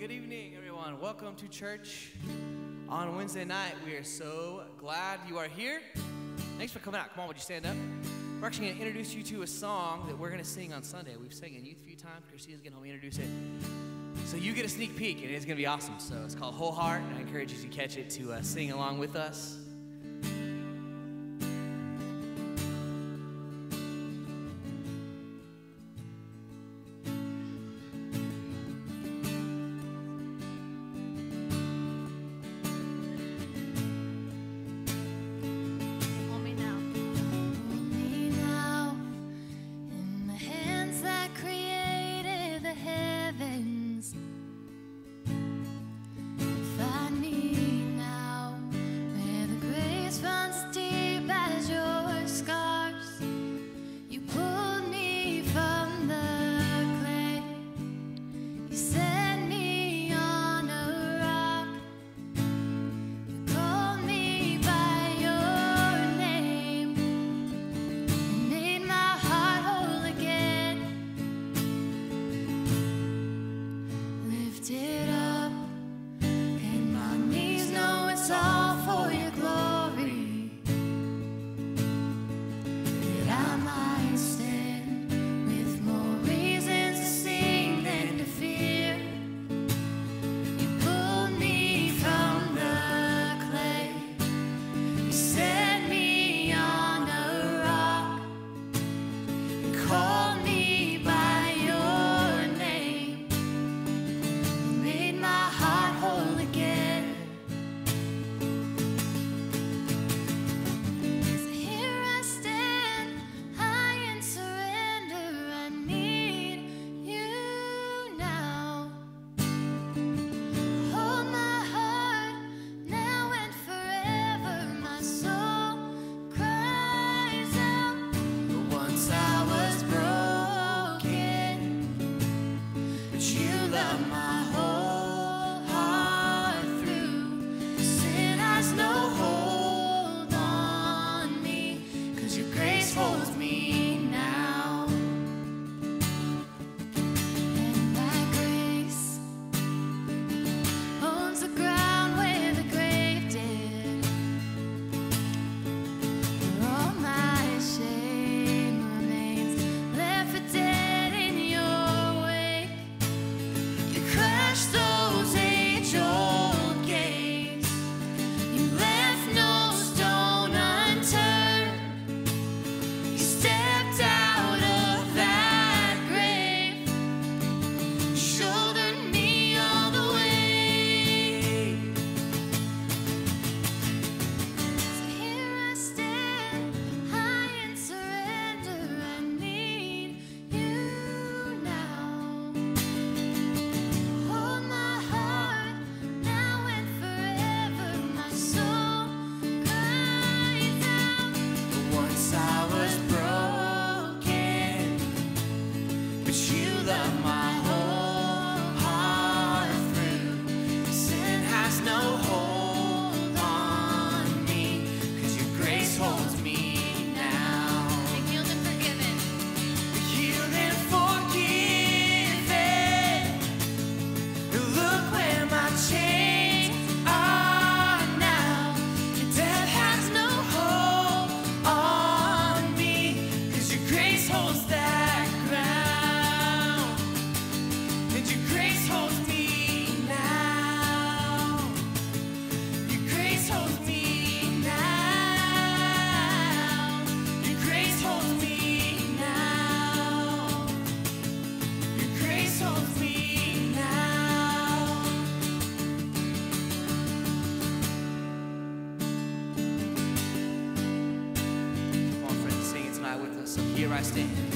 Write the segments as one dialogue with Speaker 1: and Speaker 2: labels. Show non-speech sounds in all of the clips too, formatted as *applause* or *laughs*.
Speaker 1: Good evening, everyone. Welcome to church on Wednesday night. We are so glad you are here. Thanks for coming out. Come on, would you stand up? We're actually going to introduce you to a song that we're going to sing on Sunday. We've sang it youth a few times. Christina's going to help me introduce it. So you get a sneak peek, and it's going to be awesome. So it's called Whole Heart, and I encourage you to catch it to uh, sing along with us.
Speaker 2: stand.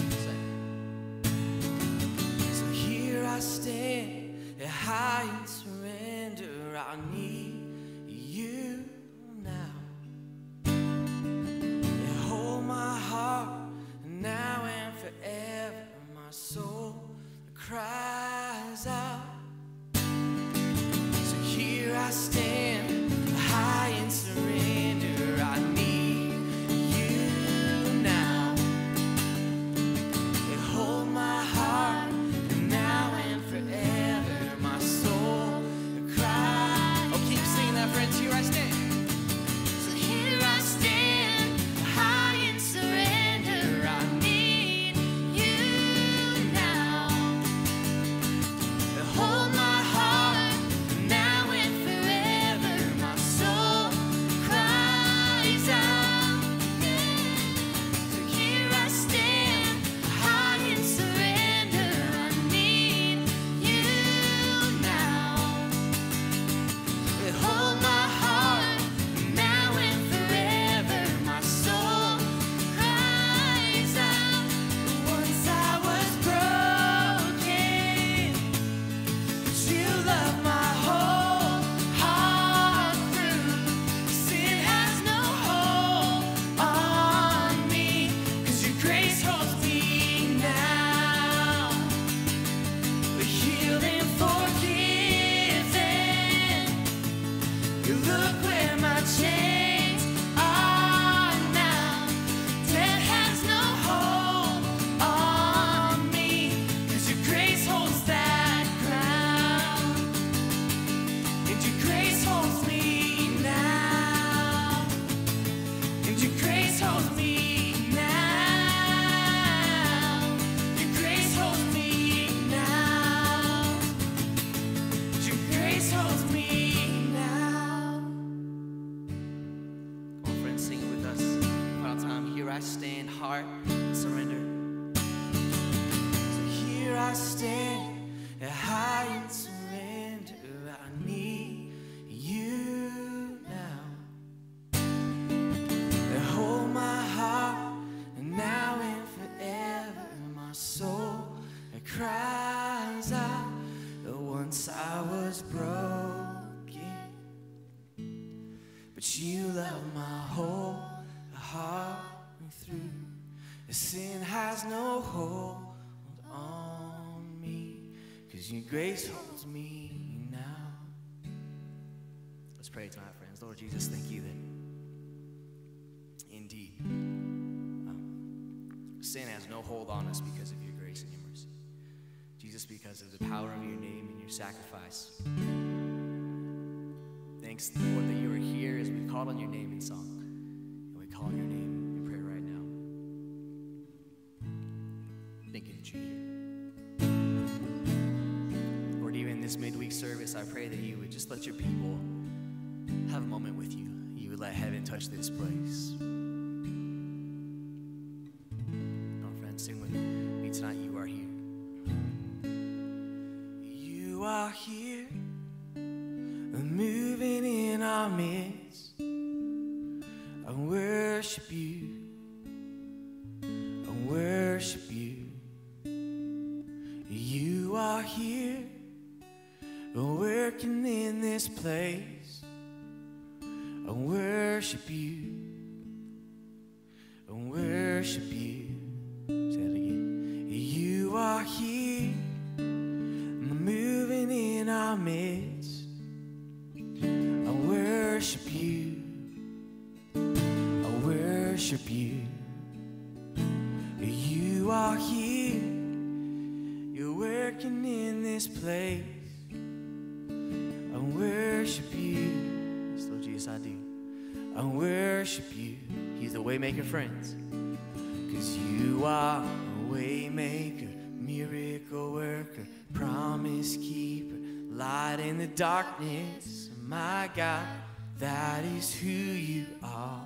Speaker 2: Cause your grace holds me now. Let's pray tonight, friends. Lord Jesus, thank you that indeed um, sin has no hold on us because of your grace and your mercy. Jesus, because of the power of your name and your sacrifice. Thanks, Lord, that you are here as we call on your name in song. This midweek service, I pray that you would just let your people have a moment with you. You would let heaven touch this place. Friends. Cause you are a waymaker, miracle worker, promise keeper, light in the darkness. My God, that is who you are.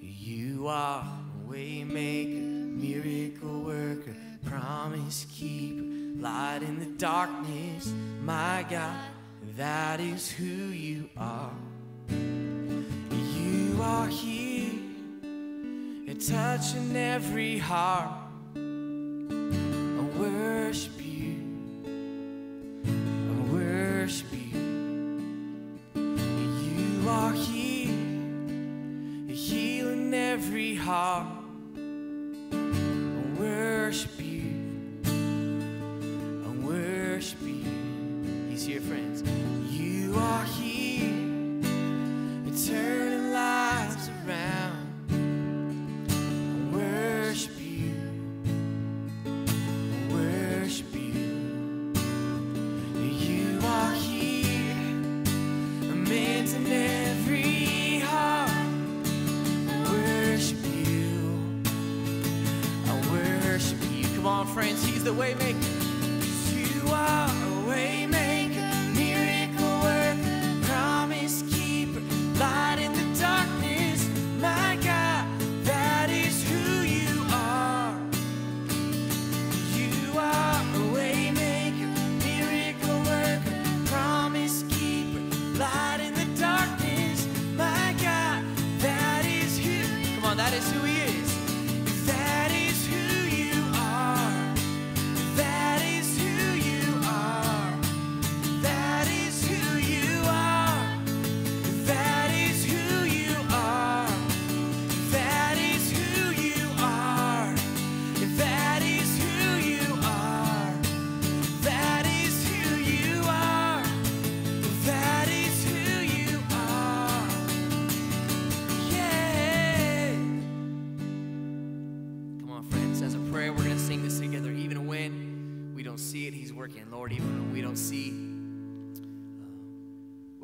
Speaker 2: You are a waymaker, miracle worker, promise keeper, light in the darkness. My God, that is who touching every heart. I worship you. I worship you. You are here, healing every heart.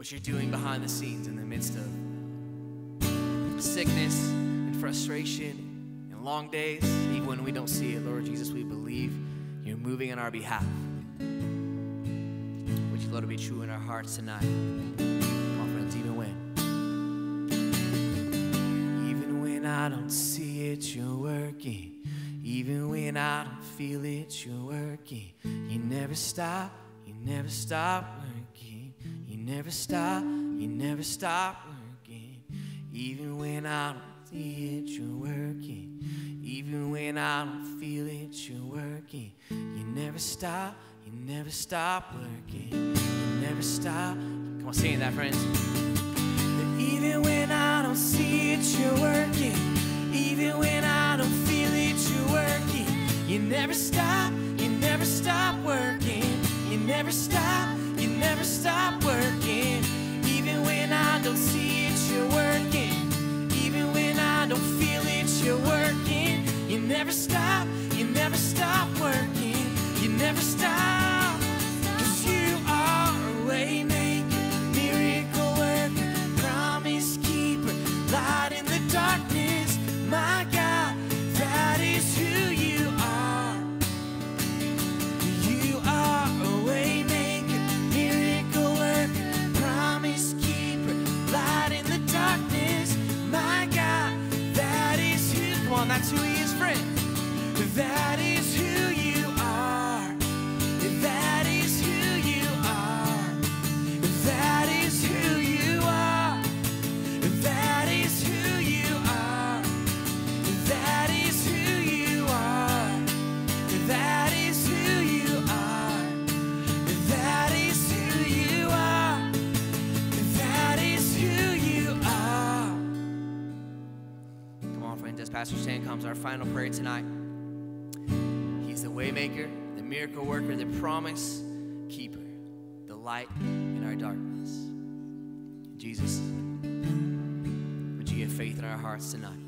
Speaker 2: What you're doing behind the scenes in the midst of sickness and frustration and long days, even when we don't see it, Lord Jesus, we believe you're moving on our behalf. Would you let it be true in our hearts tonight? Come on, friends, even when. Even when I I don't see it, you're working. Even when I don't feel it, you're working. You never stop, you never stop working. Never stop, you never stop working. Even when I don't see it, you're working. Even when I don't feel it, you're working. You never stop, you never stop working. You never stop. Come on, sing that, friends. Even when I don't see it, you're working. Even when I don't feel it, you're working. You never stop, you never stop working. You never stop, you never stop every step. Pastor Stan comes, our final prayer tonight. Waymaker, the miracle worker, the promise keeper, the light in our darkness. Jesus, would you give faith in our hearts tonight?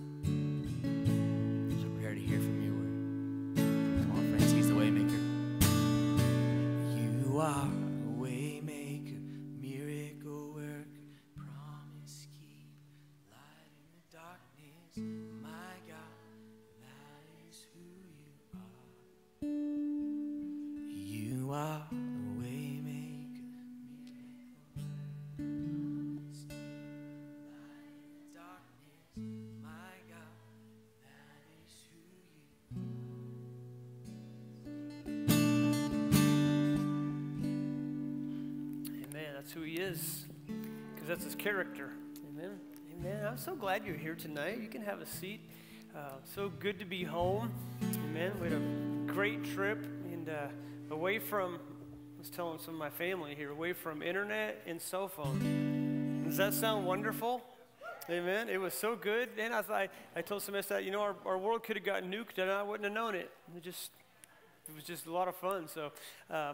Speaker 3: You're here tonight. You can have a seat. Uh, so good to be home. Amen. We had a great trip and uh, away from, I was telling some of my family here, away from internet and cell phone. Does that sound wonderful? Amen. It was so good. And I thought, I told Semester that, you know, our, our world could have gotten nuked and I wouldn't have known it. It just, it was just a lot of fun. So, uh,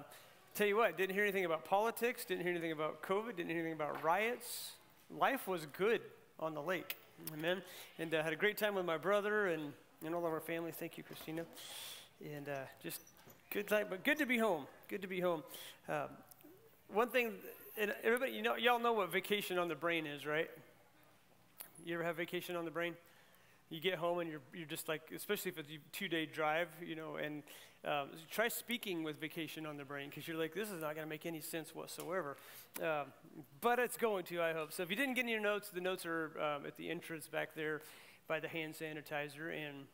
Speaker 3: tell you what, didn't hear anything about politics, didn't hear anything about COVID, didn't hear anything about riots. Life was good on the lake. Amen. And uh, had a great time with my brother and, and all of our family. Thank you, Christina. And uh, just good time, but good to be home. Good to be home. Um, one thing, and everybody, you know, y'all know what vacation on the brain is, right? You ever have vacation on the brain? You get home and you're, you're just like, especially if it's a two day drive, you know, and um, try speaking with vacation on the brain because you're like, this is not going to make any sense whatsoever. Um, but it's going to, I hope. So if you didn't get your notes, the notes are um, at the entrance back there by the hand sanitizer. And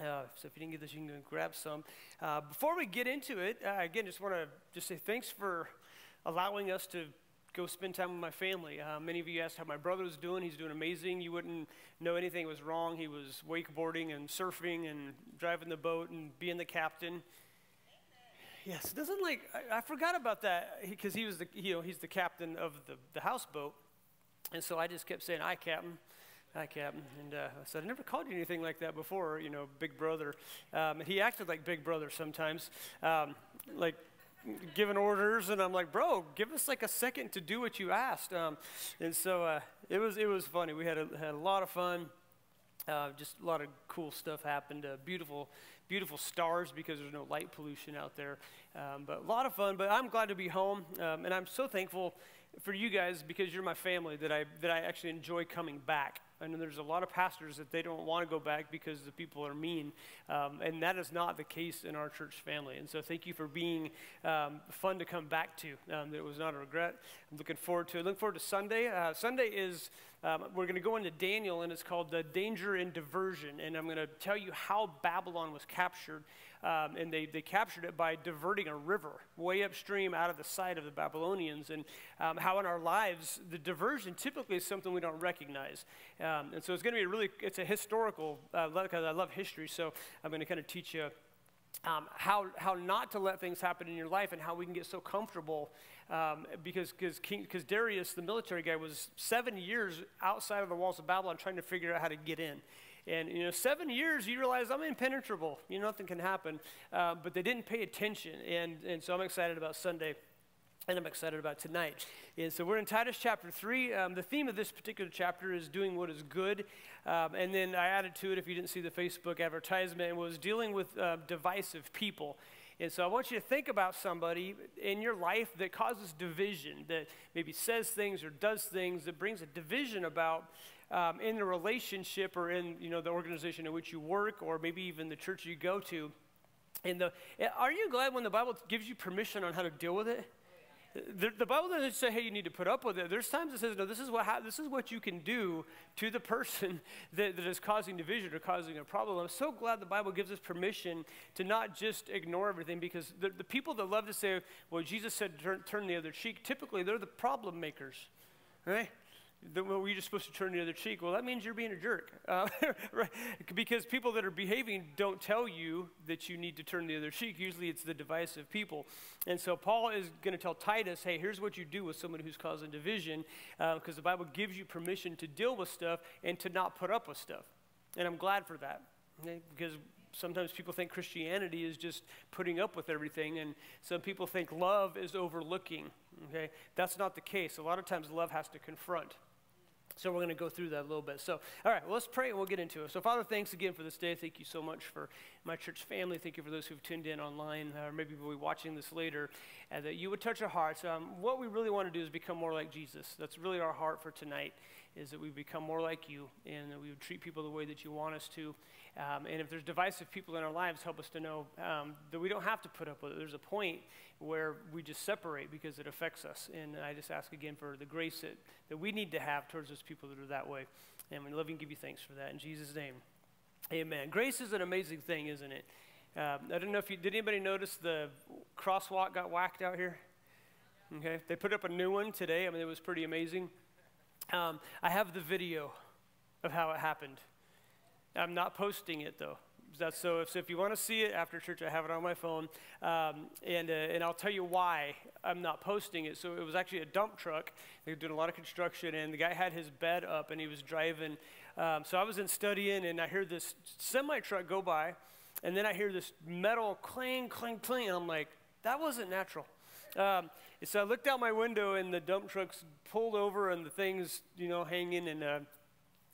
Speaker 3: uh, so if you didn't get this, you can grab some. Uh, before we get into it, uh, again, just want to just say thanks for allowing us to go spend time with my family. Uh, many of you asked how my brother was doing. He's doing amazing. You wouldn't know anything was wrong. He was wakeboarding and surfing and driving the boat and being the captain. Yes, doesn't like I, I forgot about that because he, was the you know he's the captain of the, the houseboat, and so I just kept saying, "Hi, captain." Hi, Captain. And uh, I said, I never called you anything like that before, you know, Big Brother. Um, he acted like Big Brother sometimes, um, like giving orders. And I'm like, bro, give us like a second to do what you asked. Um, and so uh, it, was, it was funny. We had a, had a lot of fun. Uh, just a lot of cool stuff happened. Uh, beautiful, beautiful stars because there's no light pollution out there. Um, but a lot of fun. But I'm glad to be home, um, and I'm so thankful for you guys because you're my family that I that I actually enjoy coming back. Know there's a lot of pastors that they don't want to go back because the people are mean, um, and that is not the case in our church family. And so, thank you for being um, fun to come back to. Um, it was not a regret. I'm looking forward to it. Looking forward to Sunday. Uh, Sunday is Um, we're going to go into Daniel, and it's called the Danger and Diversion. And I'm going to tell you how Babylon was captured. Um, and they, they captured it by diverting a river way upstream out of the sight of the Babylonians. And um, how in our lives, the diversion typically is something we don't recognize. Um, and so it's going to be a really, it's a historical, because uh, I love history, so I'm going to kind of teach you um, how, how not to let things happen in your life and how we can get so comfortable. Um, because cause King, cause Darius, the military guy, was seven years outside of the walls of Babylon trying to figure out how to get in. And, you know, seven years, you realize I'm impenetrable. You know, nothing can happen. Uh, but they didn't pay attention. And, and so I'm excited about Sunday and I'm excited about tonight. And so we're in Titus chapter 3. Um, the theme of this particular chapter is doing what is good. Um, and then I added to it, if you didn't see the Facebook advertisement, was dealing with uh, divisive people. And so I want you to think about somebody in your life that causes division, that maybe says things or does things that brings a division about um, in the relationship or in you know the organization in which you work or maybe even the church you go to. And the, are you glad when the Bible gives you permission on how to deal with it? The, the, Bible doesn't say, hey, you need to put up with it. There's times it says, no, this is what, ha- this is what you can do to the person *laughs* that, that is causing division or causing a problem. I'm so glad the Bible gives us permission to not just ignore everything because the, the people that love to say, well, Jesus said turn, turn the other cheek, typically they're the problem makers, right? The, well, we're just supposed to turn the other cheek. Well, that means you're being a jerk. Uh, *laughs* right? Because people that are behaving don't tell you that you need to turn the other cheek. Usually it's the divisive people. And so Paul is going to tell Titus, hey, here's what you do with someone who's causing division, because uh, the Bible gives you permission to deal with stuff and to not put up with stuff. And I'm glad for that. Okay? Because sometimes people think Christianity is just putting up with everything, and some people think love is overlooking. Okay? That's not the case. A lot of times love has to confront. So we're going to go through that a little bit. So, all right, well, let's pray and we'll get into it. So, Father, thanks again for this day. Thank you so much for my church family. Thank you for those who've tuned in online, or maybe will be watching this later, and that you would touch our hearts. Um, what we really want to do is become more like Jesus. That's really our heart for tonight, is that we become more like you, and that we would treat people the way that you want us to. Um, and if there's divisive people in our lives, help us to know um, that we don't have to put up with it. There's a point where we just separate because it affects us. And I just ask again for the grace that, that we need to have towards those people that are that way. And we love and give you thanks for that. In Jesus' name, amen. Grace is an amazing thing, isn't it? Um, I don't know if you, did anybody notice the crosswalk got whacked out here? Okay, they put up a new one today. I mean, it was pretty amazing. Um, I have the video of how it happened. I'm not posting it though. That's so if, so if you want to see it after church, I have it on my phone. Um, and, uh, and I'll tell you why I'm not posting it. So it was actually a dump truck. They were doing a lot of construction, and the guy had his bed up and he was driving. Um, so I was in studying, and I hear this semi truck go by, and then I hear this metal clang, clang, clang, and I'm like, that wasn't natural. Um, so I looked out my window, and the dump truck's pulled over, and the thing's, you know, hanging, and uh,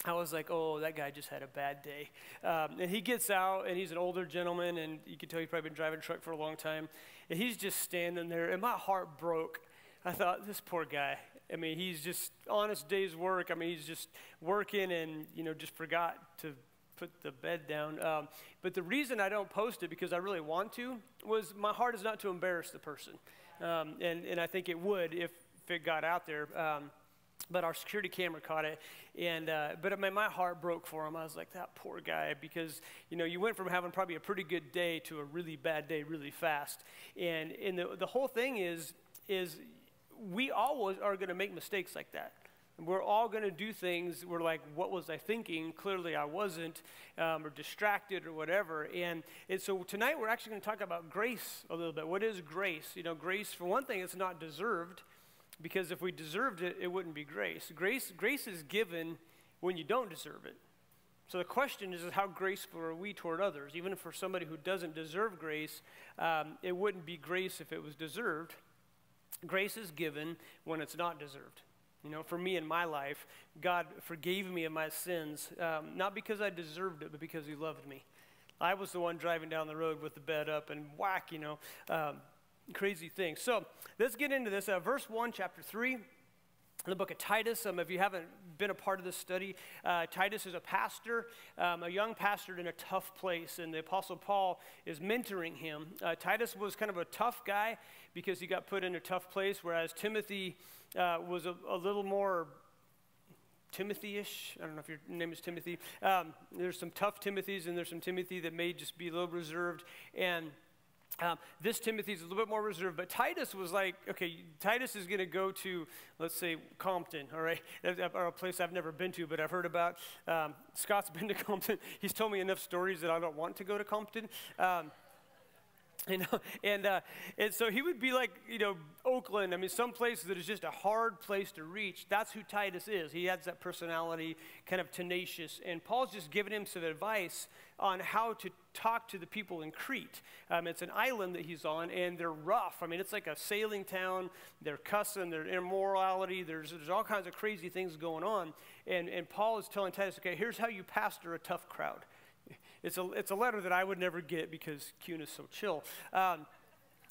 Speaker 3: I was like, oh, that guy just had a bad day. Um, and he gets out, and he's an older gentleman, and you can tell he's probably been driving a truck for a long time. And he's just standing there, and my heart broke. I thought, this poor guy. I mean, he's just on his day's work. I mean, he's just working and, you know, just forgot to put the bed down. Um, but the reason I don't post it, because I really want to, was my heart is not to embarrass the person. Um, and, and I think it would if, if it got out there. But our security camera caught it. And uh, but my, my heart broke for him. I was like that poor guy because you know you went from having probably a pretty good day to a really bad day really fast. And and the, the whole thing is is we always are going to make mistakes like that. We're all going to do things we're like what was i thinking? Clearly i wasn't um, or distracted or whatever. And, and so tonight we're actually going to talk about grace a little bit. What is grace? You know grace for one thing it's not deserved because if we deserved it, it wouldn't be grace. Grace, grace is given when you don't deserve it. So the question is, is how graceful are we toward others? Even for somebody who doesn't deserve grace, um, it wouldn't be grace if it was deserved. Grace is given when it's not deserved. You know, for me in my life, God forgave me of my sins, um, not because I deserved it, but because He loved me. I was the one driving down the road with the bed up and whack, you know. Um, crazy thing. So let's get into this. Uh, verse 1, chapter 3 in the book of Titus. Um, if you haven't been a part of this study, uh, Titus is a pastor, um, a young pastor in a tough place, and the Apostle Paul is mentoring him. Uh, Titus was kind of a tough guy because he got put in a tough place, whereas Timothy uh, was a, a, little more Timothy-ish. I don't know if your name is Timothy. Um, there's some tough Timothys, and there's some Timothy that may just be a little reserved. And um, this Timothy is a little bit more reserved, but Titus was like, okay, Titus is going to go to, let's say, Compton, all right, *laughs* or a place I've never been to, but I've heard about. Um, Scott's *laughs* been to Compton. He's told me enough stories that I don't want to go to Compton. Um, *laughs* you know, and, uh, and so he would be like, you know, Oakland. I mean, some places that is just a hard place to reach. That's who Titus is. He has that personality, kind of tenacious. And Paul's just giving him some advice on how to talk to the people in Crete. Um, it's an island that he's on, and they're rough. I mean, it's like a sailing town. They're cussing, there's immorality, there's, there's all kinds of crazy things going on. And, and Paul is telling Titus, okay, here's how you pastor a tough crowd. It's a, it's a letter that I would never get because Kuhn is so chill. Um,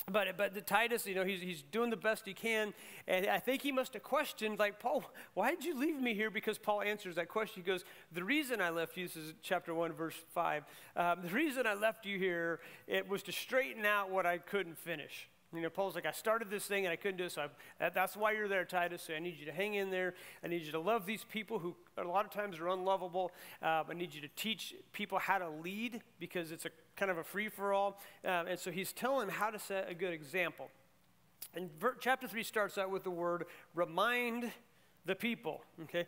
Speaker 3: but but the Titus, you know, he's, he's doing the best he can, and I think he must have questioned, like Paul, why did you leave me here? Because Paul answers that question. He goes, the reason I left you, this is chapter one, verse five. Um, the reason I left you here, it was to straighten out what I couldn't finish. You know, Paul's like, I started this thing and I couldn't do it, so I, that's why you're there, Titus. So I need you to hang in there. I need you to love these people who a lot of times are unlovable. Uh, I need you to teach people how to lead because it's a kind of a free for all. Um, and so he's telling them how to set a good example. And ver- chapter 3 starts out with the word remind the people. Okay?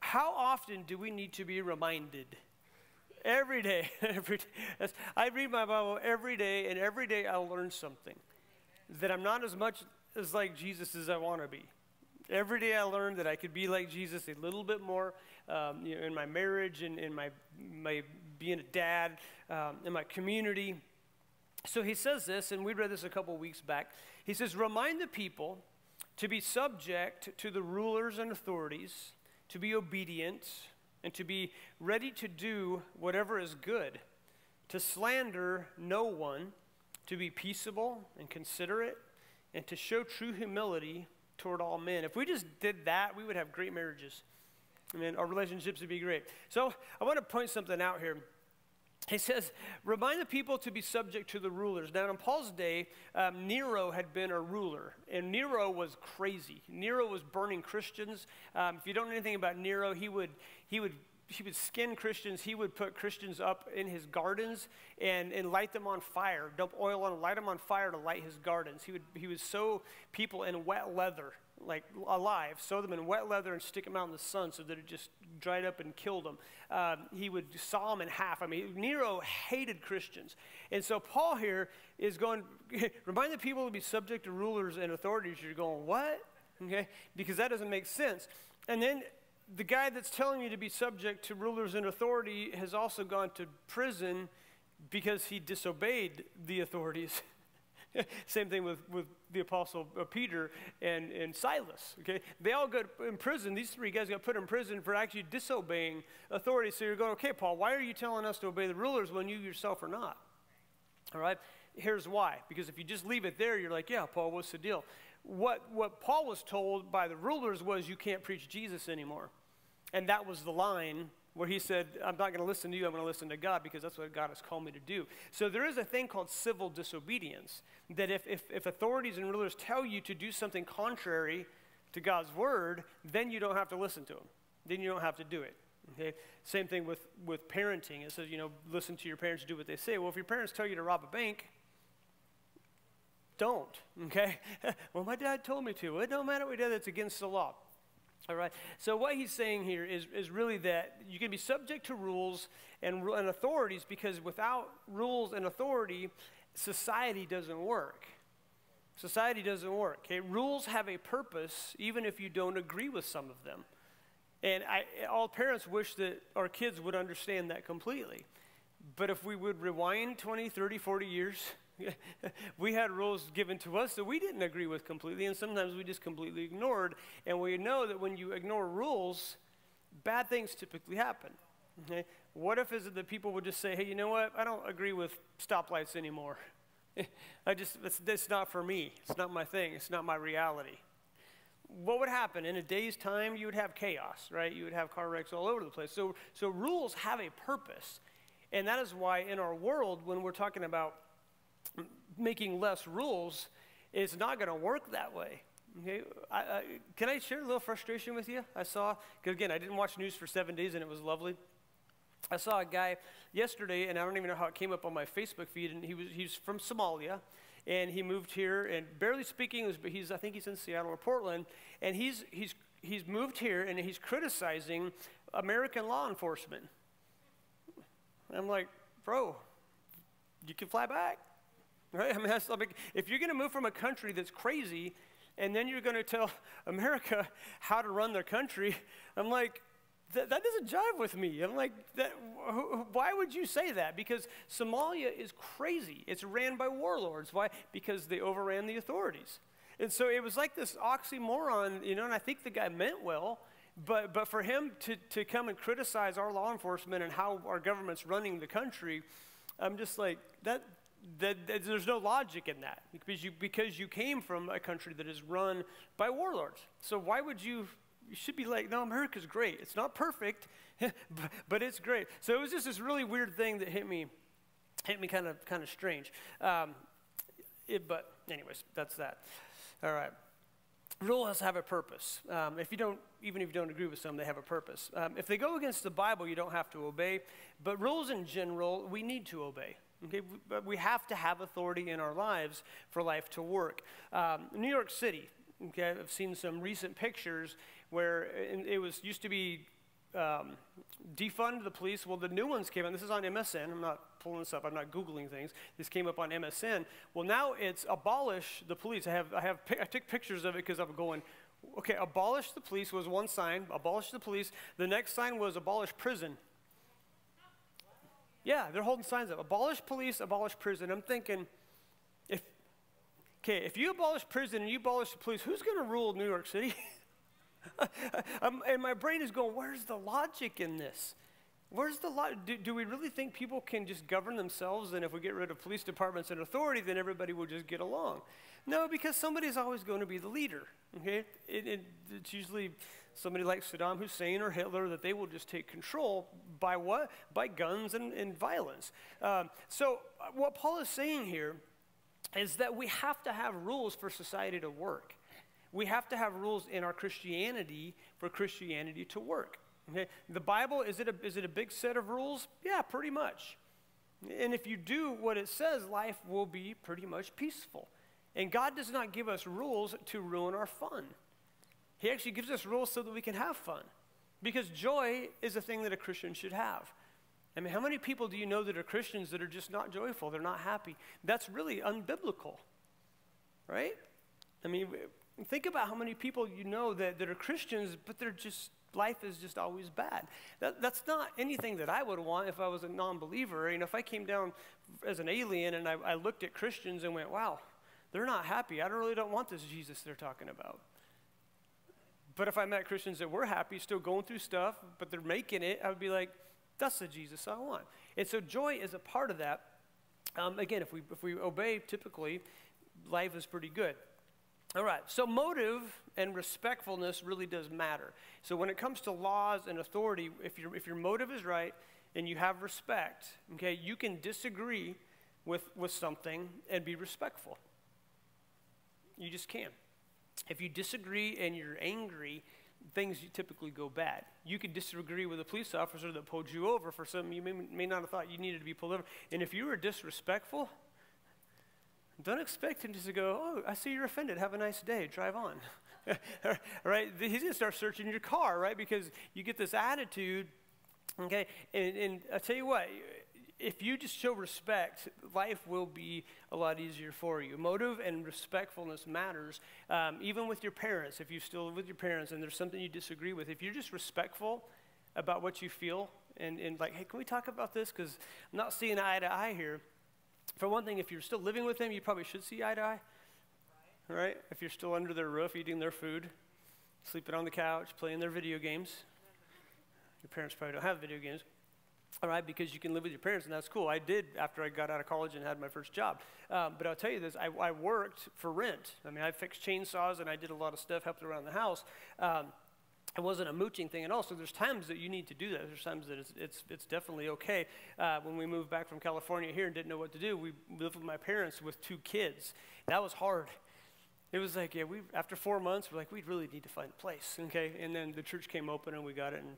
Speaker 3: How often do we need to be reminded? Every day. *laughs* every day. I read my Bible every day, and every day I learn something that I'm not as much as like Jesus as I want to be. Every day I learn that I could be like Jesus a little bit more um, you know, in my marriage and in my, my being a dad, um, in my community. So he says this, and we read this a couple weeks back. He says, Remind the people to be subject to the rulers and authorities, to be obedient, and to be ready to do whatever is good, to slander no one to be peaceable and considerate, and to show true humility toward all men. If we just did that, we would have great marriages. I mean, our relationships would be great. So I want to point something out here. He says, remind the people to be subject to the rulers. Now, in Paul's day, um, Nero had been a ruler, and Nero was crazy. Nero was burning Christians. Um, if you don't know anything about Nero, he would, he would he would skin Christians. He would put Christians up in his gardens and, and light them on fire, dump oil on, them, light them on fire to light his gardens. He would, he would sew people in wet leather, like alive, sew them in wet leather and stick them out in the sun so that it just dried up and killed them. Um, he would saw them in half. I mean, Nero hated Christians. And so Paul here is going, *laughs* remind the people to be subject to rulers and authorities. You're going, what? Okay? Because that doesn't make sense. And then the guy that's telling you to be subject to rulers and authority has also gone to prison because he disobeyed the authorities. *laughs* Same thing with, with the apostle uh, Peter and, and Silas. Okay, they all got in prison. These three guys got put in prison for actually disobeying authority. So you're going, okay, Paul, why are you telling us to obey the rulers when you yourself are not? All right, here's why. Because if you just leave it there, you're like, yeah, Paul, what's the deal? what, what Paul was told by the rulers was you can't preach Jesus anymore. And that was the line where he said, I'm not going to listen to you, I'm going to listen to God because that's what God has called me to do. So there is a thing called civil disobedience that if, if, if authorities and rulers tell you to do something contrary to God's word, then you don't have to listen to them. Then you don't have to do it. Okay? Same thing with, with parenting. It says, you know, listen to your parents, do what they say. Well, if your parents tell you to rob a bank, don't, okay? *laughs* well, my dad told me to. It don't matter what did, it's against the law. All right. So what he's saying here is, is really that you can be subject to rules and, and authorities because without rules and authority, society doesn't work. Society doesn't work. Okay? Rules have a purpose even if you don't agree with some of them. And I, all parents wish that our kids would understand that completely. But if we would rewind 20, 30, 40 years, *laughs* we had rules given to us that we didn't agree with completely, and sometimes we just completely ignored. And we know that when you ignore rules, bad things typically happen. Okay? What if is it that people would just say, hey, you know what? I don't agree with stoplights anymore. *laughs* I just, it's, it's not for me. It's not my thing. It's not my reality. What would happen? In a day's time, you would have chaos, right? You would have car wrecks all over the place. So, so rules have a purpose. And that is why in our world, when we're talking about making less rules, it's not going to work that way Okay, I, I, can I share a little frustration with you? I saw, again, I didn't watch news for seven days and it was lovely. I saw a guy yesterday, and I don't even know how it came up on my Facebook feed, and he was he's from Somalia, and he moved here, and barely speaking, but he's I think he's in Seattle or Portland, and he's he's he's moved here, and he's criticizing American law enforcement. I'm like, bro, you can fly back, right? I mean, that's like, if you're going to move from a country that's crazy, and then you're going to tell *laughs* America how to run their country, I'm like, that, that doesn't jive with me. I'm like, that, wh- why would you say that? Because Somalia is crazy. It's ran by warlords. Why? Because they overran the authorities. And so it was like this oxymoron, you know, and I think the guy meant well, but, but for him to, to come and criticize our law enforcement and how our government's running the country, I'm just like, that, that, that there's no logic in that because you, because you came from a country that is run by warlords. So why would you you should be like, no, America's great. It's not perfect, *laughs* but it's great. So it was just this really weird thing that hit me, hit me kind of kind of strange. Um, it, but anyways, that's that. All right. Rules have a purpose. Um, if you don't, even if you don't agree with some, they have a purpose. Um, if they go against the Bible, you don't have to obey. But rules in general, we need to obey. Okay, but we have to have authority in our lives for life to work. Um, New York City. Okay, I've seen some recent pictures where it was used to be um, defund the police. Well, the new ones came out. This is on MSN. I'm not pulling this up. I'm not googling things. This came up on MSN. Well, now it's abolish the police. I have I have I took pictures of it because I'm going. Okay, abolish the police was one sign. Abolish the police. The next sign was abolish prison. Yeah, they're holding signs up. Abolish police, abolish prison. I'm thinking, if okay, if you abolish prison and you abolish the police, who's going to rule New York City? *laughs* and my brain is going, where's the logic in this? Where's the logic? Do, do, we really think people can just govern themselves and if we get rid of police departments and authority, then everybody will just get along? No, because somebody's always going to be the leader, okay? It, it, it's usually somebody like Saddam Hussein or Hitler that they will just take control by what? By guns and, and violence. Um, so, uh, what Paul is saying here is that we have to have rules for society to work we have to have rules in our Christianity for Christianity to work. Okay? The Bible, is it, a, is it a big set of rules? Yeah, pretty much. And if you do what it says, life will be pretty much peaceful. And God does not give us rules to ruin our fun. He actually gives us rules so that we can have fun. Because joy is a thing that a Christian should have. I mean, how many people do you know that are Christians that are just not joyful? They're not happy. That's really unbiblical, right? I mean, Think about how many people you know that, that are Christians, but they're just, life is just always bad. That, that's not anything that I would want if I was a non believer. You know, if I came down as an alien and I, I looked at Christians and went, wow, they're not happy. I don't really don't want this Jesus they're talking about. But if I met Christians that were happy, still going through stuff, but they're making it, I would be like, that's the Jesus I want. And so joy is a part of that. Um, again, if we, if we obey, typically, life is pretty good. All right, so motive and respectfulness really does matter. So when it comes to laws and authority, if, your if your motive is right and you have respect, okay, you can disagree with, with something and be respectful. You just can. If you disagree and you're angry, things typically go bad. You could disagree with a police officer that pulled you over for something you may, may not have thought you needed to be pulled over. And if you were disrespectful, don't expect him just to go, Oh, I see you're offended. Have a nice day. Drive on. *laughs* right? He's going to start searching your car, right? Because you get this attitude, okay? And, and I tell you what, if you just show respect, life will be a lot easier for you. Motive and respectfulness matters, um, even with your parents. If you still live with your parents and there's something you disagree with, if you're just respectful about what you feel and, and like, hey, can we talk about this? Because I'm not seeing eye to eye here for one thing, if you're still living with them, you probably should see eye to eye. Right? right? If you're still under their roof, eating their food, sleeping on the couch, playing their video games. Your parents probably don't have video games. All right, because you can live with your parents, and that's cool. I did after I got out of college and had my first job. Um, but I'll tell you this I, I, worked for rent. I mean, I fixed chainsaws and I did a lot of stuff, helped around the house. Um, it wasn't a mooching thing at all. So there's times that you need to do that. There's times that it's, it's, it's definitely okay. Uh, when we moved back from California here and didn't know what to do, we lived with my parents with two kids. That was hard. It was like, yeah, we after four months, we're like, we really need to find a place, okay? And then the church came open and we got it, and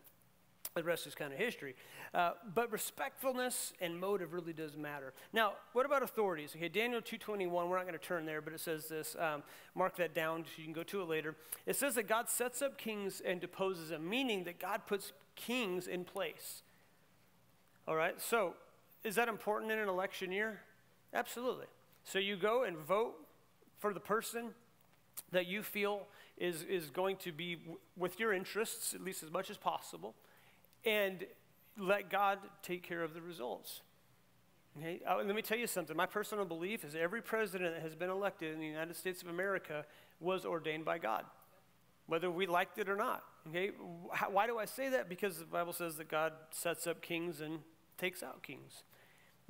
Speaker 3: the rest is kind of history. Uh, but respectfulness and motive really does matter. Now, what about authorities? Okay, Daniel 2.21, we're not going to turn there, but it says this. Um, mark that down so you can go to it later. It says that God sets up kings and deposes them, meaning that God puts kings in place. All right, so is that important in an election year? Absolutely. So you go and vote for the person that you feel is, is going to be with your interests, at least as much as possible, and let God take care of the results. Okay? Uh, let me tell you something. My personal belief is every president that has been elected in the United States of America was ordained by God, whether we liked it or not. Okay? Why do I say that? Because the Bible says that God sets up kings and takes out kings.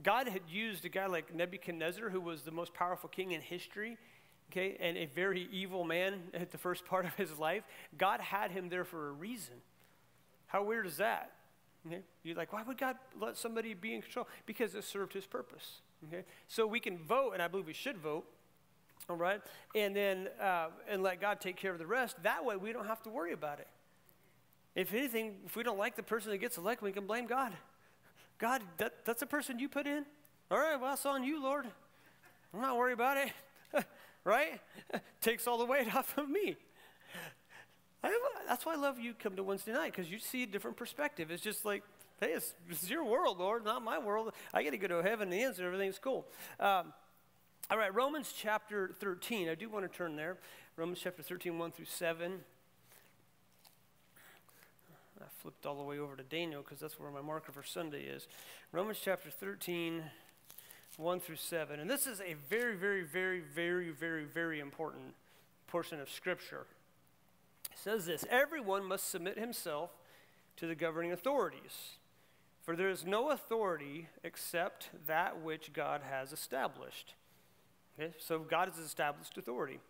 Speaker 3: God had used a guy like Nebuchadnezzar, who was the most powerful king in history, okay, and a very evil man at the first *laughs* part of his life. God had him there for a reason. How weird is that? Okay? You're like, why would God let somebody be in control? Because it served his purpose. Okay? So we can vote, and I believe we should vote, all right, and then uh, and let God take care of the rest. That way, we don't have to worry about it. If anything, if we don't like the person that gets elected, we can blame God. God, that, that's the person you put in? All right, well, that's on you, Lord. I'm not worried about it. *laughs* right? *laughs* Takes all the weight *laughs* off of me. That's why I love you come to Wednesday night, because you see a different perspective. It's just like, hey, it's, it's, your world, Lord, not my world. I get to go to heaven and the answer, everything's cool. Um, all right, Romans chapter 13. I do want to turn there. Romans chapter 13, 1 through 7. I flipped all the way over to Daniel because that's where my marker for Sunday is. Romans chapter 13, 1 through 7. And this is a very, very, very, very, very, very important portion of Scripture. Says this Everyone must submit himself to the governing authorities, for there is no authority except that which God has established. Okay, so God has established authority.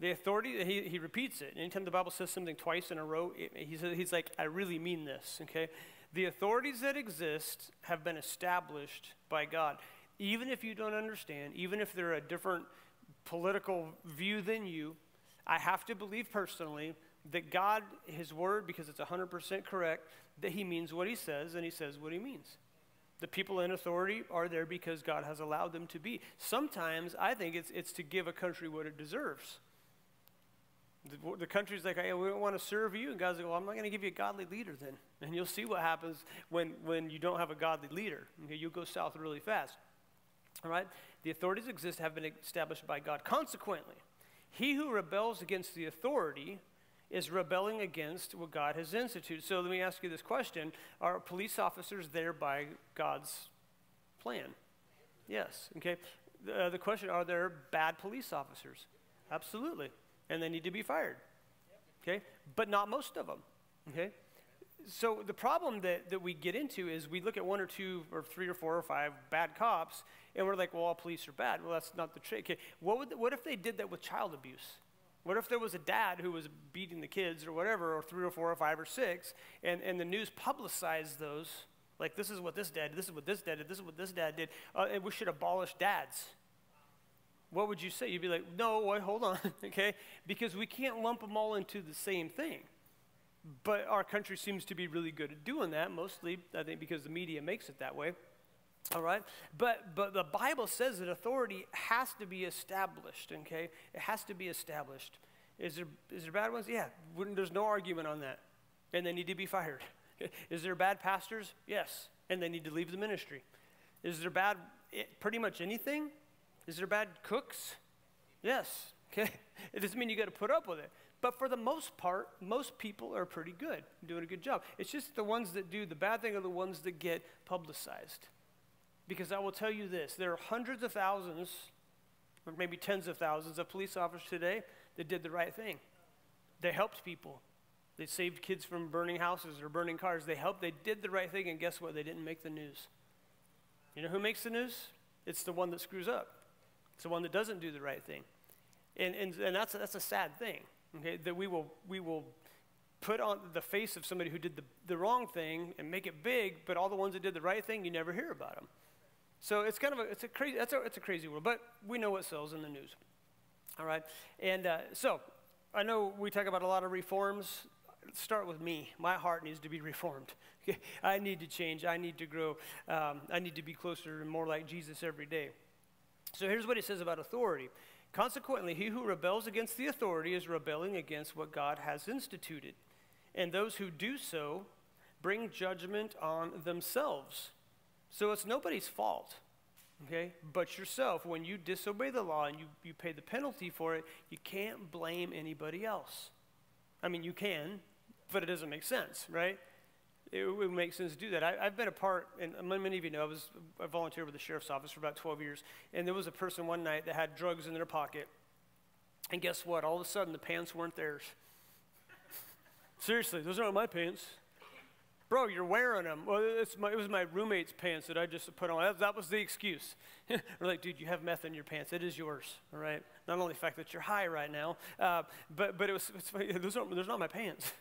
Speaker 3: The authority, he, he repeats it. Anytime the Bible says something twice in a row, it, he says, he's like, I really mean this, okay? The authorities that exist have been established by God. Even if you don't understand, even if they're a different political view than you, I have to believe personally that God, His word, because it's 100% correct, that He means what He says and He says what He means. The people in authority are there because God has allowed them to be. Sometimes I think it's, it's to give a country what it deserves. The, the country's like, hey, we don't want to serve you. And God's like, well, I'm not going to give you a godly leader then. *laughs* And you'll see what happens when, when you don't have a godly leader. Okay, you'll go south really fast. All right? The authorities exist, have been established by God. Consequently, he who rebels against the authority is rebelling against what God has instituted. So let me ask you this question Are police officers there by God's plan? Yes. Okay. The, uh, the question Are there bad police officers? Absolutely and they need to be fired. Okay? But not most of them. Okay? So the problem that, that we get into is we look at one or two or three or four or five bad cops, and we're like, well, all police are bad. Well, that's not the trick. Okay, what, would, what if they did that with child abuse? What if there was a dad who was beating the kids or whatever, or three or four or five or six, and, and the news publicized those? Like, this is what this dad did, this is what this dad did, this is what this dad did, uh, and we should abolish dads what would you say? You'd be like, no, wait, hold on, *laughs* okay? Because we can't lump them all into the same thing. But our country seems to be really good at doing that, mostly, I think, because the media makes it that way. All right? But, but the Bible says that authority has to be established, okay? It has to be established. Is there, is there bad ones? Yeah, there's no argument on that. And they need to be fired. *laughs* Is there bad pastors? Yes. And they need to leave the ministry. Is there bad, eh, pretty much anything? Is there bad cooks? Yes. *laughs* Okay. It doesn't mean you got to put up with it. But for the most part, most people are pretty good, doing a good job. It's just the ones that do the bad thing are the ones that get publicized. Because I will tell you this there are hundreds of thousands, or maybe tens of thousands of police officers today that did the right thing. They helped people. They saved kids from burning houses or burning cars. They helped, they did the right thing, and guess what? They didn't make the news. You know who makes the news? It's the one that screws up. It's the one that doesn't do the right thing. And, and, and that's, that's a sad thing, okay? That we will, we will put on the face of somebody who did the, the wrong thing and make it big, but all the ones that did the right thing, you never hear about them. So it's kind of a, it's a crazy, that's a, it's a crazy world, but we know what sells in the news. All right. And uh, so I know we talk about a lot of reforms. Start with me. My heart needs to be reformed. *laughs* I need to change. I need to grow. Um, I need to be closer and more like Jesus every day. So here's what it says about authority. Consequently, he who rebels against the authority is rebelling against what God has instituted. And those who do so bring judgment on themselves. So it's nobody's fault okay? But yourself, when you disobey the law and you, you pay the penalty for it, you can't blame anybody else. I mean, you can, but it doesn't make sense, right? It would make sense to do that. I, have been a part, and many of you know, I was I volunteered with the sheriff's office for about 12 years, and there was a person one night that had drugs in their pocket, and guess what? All of a sudden, the pants weren't theirs. Seriously, those aren't my pants. Bro, you're wearing them. Well, my, it was my roommate's pants that I just put on. That, that was the excuse. *laughs* We're like, dude, you have meth in your pants. It is yours, all right? Not only the fact that you're high right now, uh, but, but it was. Those aren't, those are not my pants.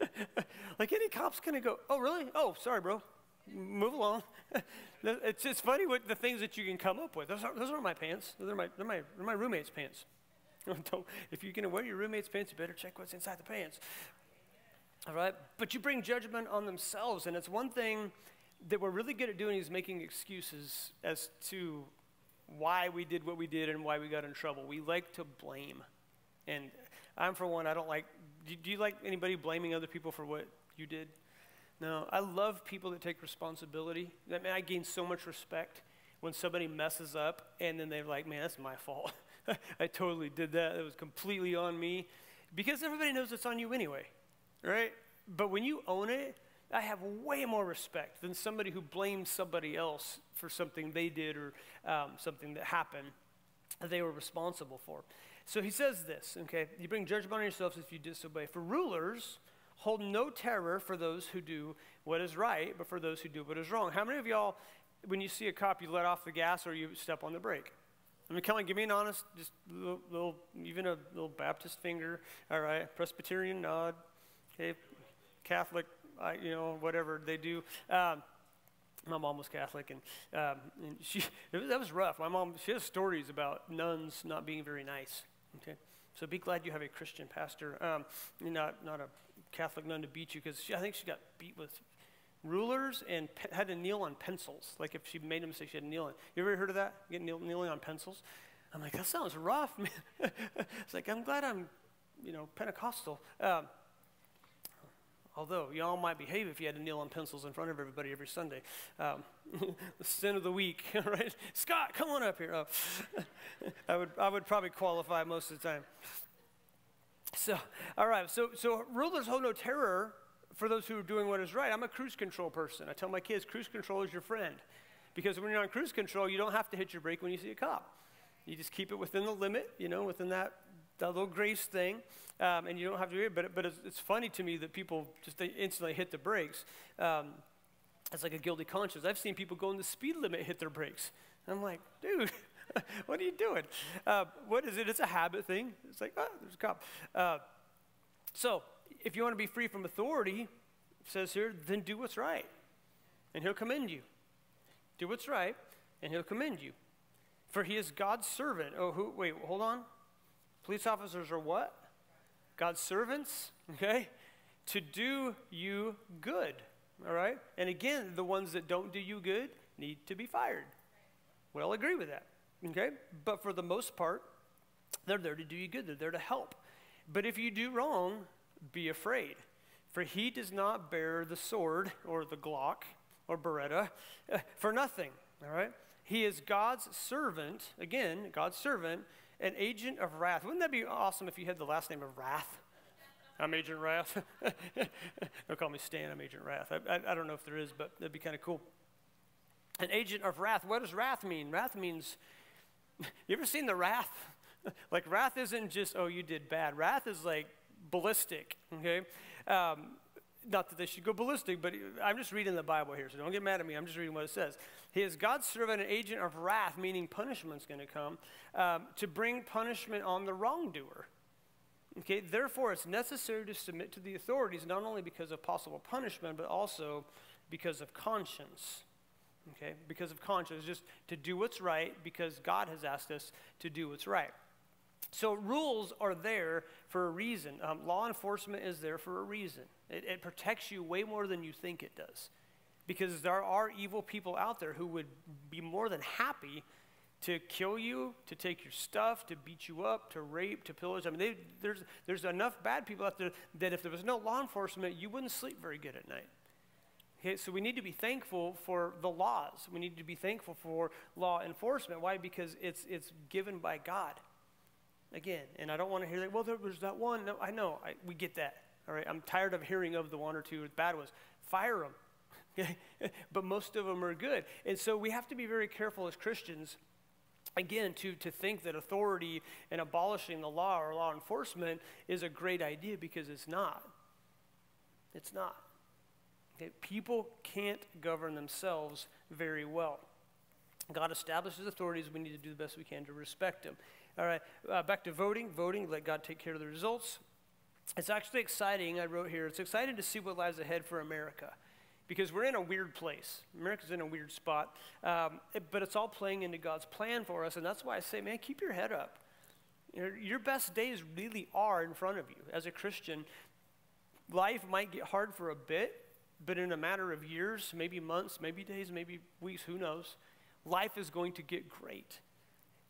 Speaker 3: *laughs* like any cop's to go, oh, really? Oh, sorry, bro. Move along. *laughs* it's, it's funny what the things that you can come up with. Those aren't, those aren't my pants. Those are my, they're my, they're my roommate's pants. if you're going to wear your roommate's pants, you better check what's inside the pants. All right? But you bring judgment on themselves. And it's one thing that we're really good at doing is making excuses as to why we did what we did and why we got in trouble. We like to blame. And I'm, for one, I don't like, do, do you like anybody blaming other people for what you did? No, I love people that take responsibility. I mean, I gain so much respect when somebody messes up and then they're like, man, that's my fault. *laughs* I totally did that. It was completely on me. Because everybody knows it's on you anyway right? But when you own it, I have way more respect than somebody who blames somebody else for something they did or um, something that happened that they were responsible for. So he says this, okay? You bring judgment on yourselves if you disobey. For rulers hold no terror for those who do what is right, but for those who do what is wrong. How many of y'all, when you see a cop, you let off the gas or you step on the brake? I mean, come on, give me an honest, just little, little even a little Baptist finger, all right, Presbyterian nod, okay, Catholic, I, you know, whatever they do. Um, my mom was Catholic, and, um, and she was, that was rough. My mom, she has stories about nuns not being very nice. Okay, so be glad you have a Christian pastor, um, not not a Catholic nun to beat you, because I think she got beat with rulers and pe- had to kneel on pencils. Like if she made a mistake, she had to kneel on. You ever heard of that? Get kneel, kneeling on pencils. I'm like, that sounds rough, man. *laughs* it's like I'm glad I'm, you know, Pentecostal. Um, Although y'all might behave if you had to kneel on pencils in front of everybody every Sunday. Um, *laughs* the sin of the week, *laughs* right? Scott, come on up here. Oh. *laughs* I, would, I would probably qualify most of the time. So, all right, so, so rulers hold no terror for those who are doing what is right. I'm a cruise control person. I tell my kids cruise control is your friend. Because when you're on cruise control, you don't have to hit your brake when you see a cop. You just keep it within the limit, you know, within that, that little grace thing um, and you don't have to it. But, but it's, it's, funny to me that people just they instantly hit the brakes. Um, it's like a guilty conscience. I've seen people go in the speed limit hit their brakes. And I'm like, dude, *laughs* what are you doing? Uh, what is it? It's a habit thing. It's like, oh, there's a cop. Uh, so if you want to be free from authority, says here, then do what's right, and he'll commend you. Do what's right, and he'll commend you. For he is God's servant. Oh, who? Wait, hold on. Police officers are what? God's servants, okay, to do you good, all right? And again, the ones that don't do you good need to be fired. We all agree with that, okay? But for the most part, they're there to do you good, they're there to help. But if you do wrong, be afraid, for he does not bear the sword or the Glock or Beretta uh, for nothing, all right? He is God's servant, again, God's servant, an agent of wrath. Wouldn't that be awesome if you had the last name of Wrath? I'm Agent Wrath. *laughs* Don't call me Stan, I'm Agent Wrath. I, I, I don't know if there is, but that'd be kind of cool. An agent of wrath. What does wrath mean? Wrath means, *laughs* you ever seen the wrath? *laughs* like, wrath isn't just, oh, you did bad. Wrath is like ballistic, okay? Um, not that they should go ballistic, but I'm just reading the Bible here, so don't get mad at me. I'm just reading what it says. He is God's servant, an agent of wrath, meaning punishment's going to come, um, to bring punishment on the wrongdoer. Okay, therefore, it's necessary to submit to the authorities not only because of possible punishment, but also because of conscience. Okay, because of conscience, just to do what's right because God has asked us to do what's right. So rules are there for a reason. Um, law enforcement is there for a reason. It, it protects you way more than you think it does. Because there are evil people out there who would be more than happy to kill you, to take your stuff, to beat you up, to rape, to pillage. I mean, they, there's, there's enough bad people out there that if there was no law enforcement, you wouldn't sleep very good at night. Okay, so we need to be thankful for the laws. We need to be thankful for law enforcement. Why? Because it's, it's given by God. Again, and I don't want to hear that, well, there was that one. No, I know, I, we get that. All right, I'm tired of hearing of the one or two bad ones. Fire them. *laughs* But most of them are good. And so we have to be very careful as Christians again, to, to think that authority and abolishing the law or law enforcement is a great idea because it's not. It's not. Okay? People can't govern themselves very well. God establishes authorities. We need to do the best we can to respect them. All right, uh, back to voting. Voting, let God take care of the results. It's actually exciting, I wrote here, it's exciting to see what lies ahead for America because we're in a weird place. America's in a weird spot, um, but it's all playing into God's plan for us. And that's why I say, man, keep your head up. Your, your best days really are in front of you. As a Christian, life might get hard for a bit, but in a matter of years, maybe months, maybe days, maybe weeks, who knows, life is going to get great.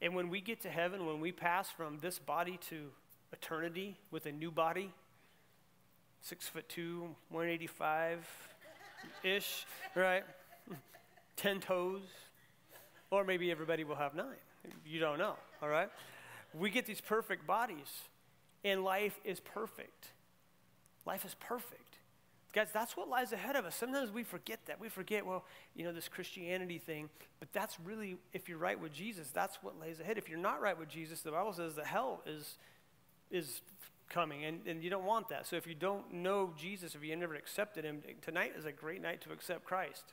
Speaker 3: And when we get to heaven, when we pass from this body to eternity with a new body, six foot two, 185, ish, right? 10 toes. Or maybe everybody will have nine. You don't know, all right? We get these perfect bodies, and life is perfect. Life is perfect. Guys, that's what lies ahead of us. Sometimes we forget that. We forget, well, you know, this Christianity thing, but that's really, if you're right with Jesus, that's what lays ahead. If you're not right with Jesus, the Bible says the hell is, is coming, and, and you don't want that. So if you don't know Jesus, if you never accepted him, tonight is a great night to accept Christ,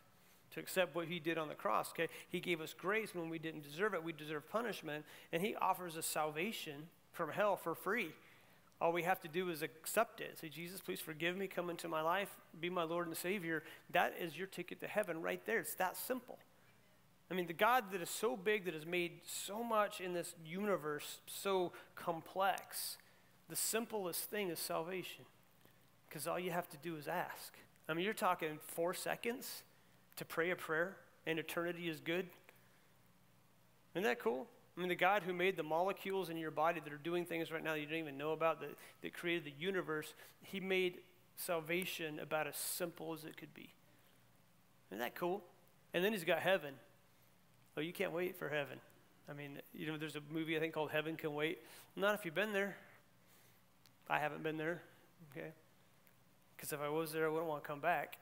Speaker 3: to accept what he did on the cross. Okay, he gave us grace when we didn't deserve it. We deserve punishment, and he offers us salvation from hell for free. All we have to do is accept it. Say, Jesus, please forgive me, come into my life, be my Lord and Savior. That is your ticket to heaven right there. It's that simple. I mean, the God that is so big, that has made so much in this universe so complex, the simplest thing is salvation. Because all you have to do is ask. I mean, you're talking four seconds to pray a prayer, and eternity is good. Isn't that cool? I mean, the God who made the molecules in your body that are doing things right now that you don't even know about, that, that created the universe, he made salvation about as simple as it could be. Isn't that cool? And then he's got heaven. Oh, you can't wait for heaven. I mean, you know, there's a movie I think called Heaven Can Wait. Not if you've been there. I haven't been there, okay? Because if I was there, I wouldn't want to come back.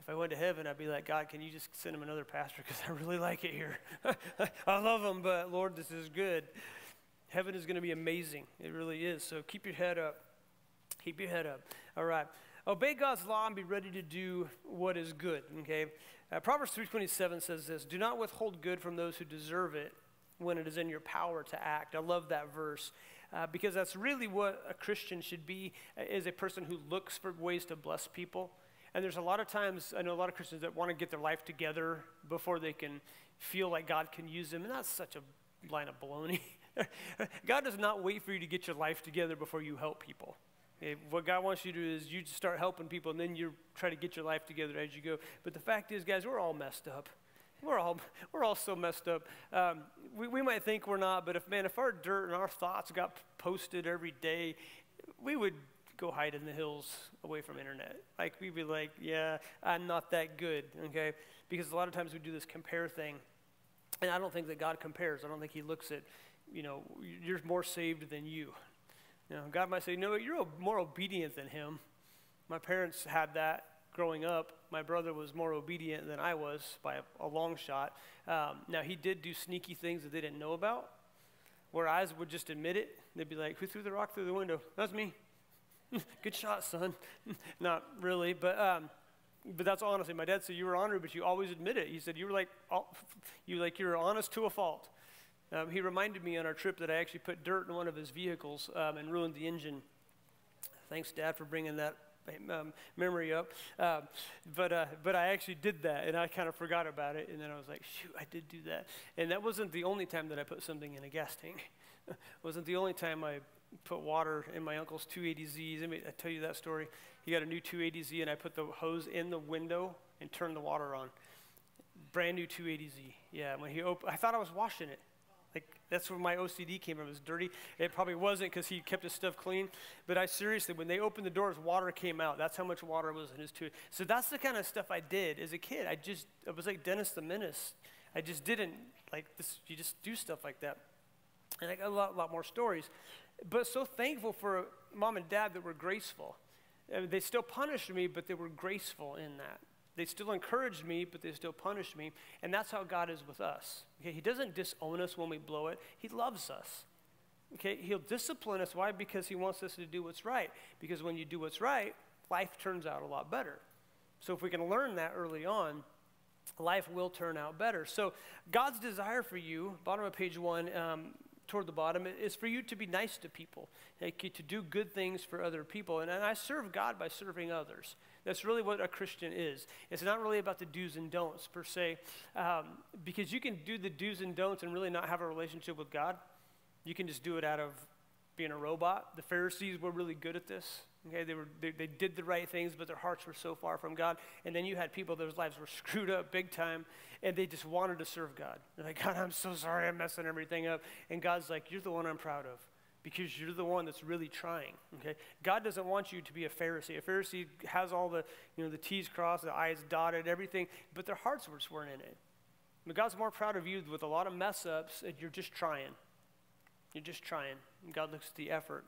Speaker 3: If I went to heaven, I'd be like, God, can you just send him another pastor? Because I really like it here. *laughs* I love him, but Lord, this is good. Heaven is going to be amazing. It really is. So keep your head up. Keep your head up. All right. Obey God's law and be ready to do what is good. Okay. Uh, Proverbs 3:27 says this: Do not withhold good from those who deserve it when it is in your power to act. I love that verse uh, because that's really what a Christian should be uh, is a person who looks for ways to bless people. And there's a lot of times, I know a lot of Christians that want to get their life together before they can feel like God can use them. And that's such a line of baloney. *laughs* God does not wait for you to get your life together before you help people. Okay, what God wants you to do is you start helping people and then you try to get your life together as you go. But the fact is, guys, we're all messed up. We're all, we're all so messed up. Um, we, we might think we're not, but if, man, if our dirt and our thoughts got posted every day, we would go hide in the hills away from internet. Like, we'd be like, yeah, I'm not that good, okay? Because a lot of times we do this compare thing. And I don't think that God compares. I don't think he looks at, you know, you're more saved than you. You know, God might say, no, you're more obedient than him. My parents had that growing up, my brother was more obedient than I was by a, a long shot. Um, now, he did do sneaky things that they didn't know about, where I would just admit it. They'd be like, Who threw the rock through the window? That's me. *laughs* Good shot, son. *laughs* Not really, but. Um, but that's honestly, my dad said you were honored, but you always admit it. He said you were like, *laughs* you like you were honest to a fault. Um, he reminded me on our trip that I actually put dirt in one of his vehicles um, and ruined the engine. Thanks, Dad, for bringing that um, memory up. Um, but, uh, but I actually did that, and I kind of forgot about it. And then I was like, shoot, I did do that. And that wasn't the only time that I put something in a gas tank. *laughs* wasn't the only time I put water in my uncle's 280Zs. I, I tell you that story. He got a new 280Z, and I put the hose in the window and turned the water on. Brand new 280Z. Yeah, when he opened, I thought I was washing it. Like, that's where my OCD came from. It was dirty. It probably wasn't because he kept his stuff clean. But I seriously, when they opened the doors, water came out. That's how much water was in his tube. So that's the kind of stuff I did as a kid. I just, I was like Dennis the Menace. I just didn't, like, this, you just do stuff like that. And I got a lot, lot more stories. But so thankful for mom and dad that were graceful. I mean, they still punished me, but they were graceful in that. They still encouraged me, but they still punished me. And that's how God is with us. Okay? He doesn't disown us when we blow it, He loves us. Okay? He'll discipline us. Why? Because He wants us to do what's right. Because when you do what's right, life turns out a lot better. So if we can learn that early on, life will turn out better. So God's desire for you, bottom of page one, um, toward the bottom is for you to be nice to people, to do good things for other people. And, and I serve God by serving others. That's really what a Christian is. It's not really about the do's and don'ts per se, um, because you can do the do's and don'ts and really not have a relationship with God. You can just do it out of being a robot. The Pharisees were really good at this. Okay, they, were, they, they did the right things, but their hearts were so far from God. And then you had people whose lives were *laughs* screwed up big time, and they just wanted to serve God. They're like, God, I'm so sorry I'm messing everything up. And God's like, You're the one I'm proud of because you're the one that's really trying. Okay? God doesn't want you to be a Pharisee. A Pharisee has all the, you know, the T's crossed, the I's dotted, everything, but their hearts weren't in it. But God's more proud of you with a lot of mess ups, and you're just trying. You're just trying. And God looks at the effort.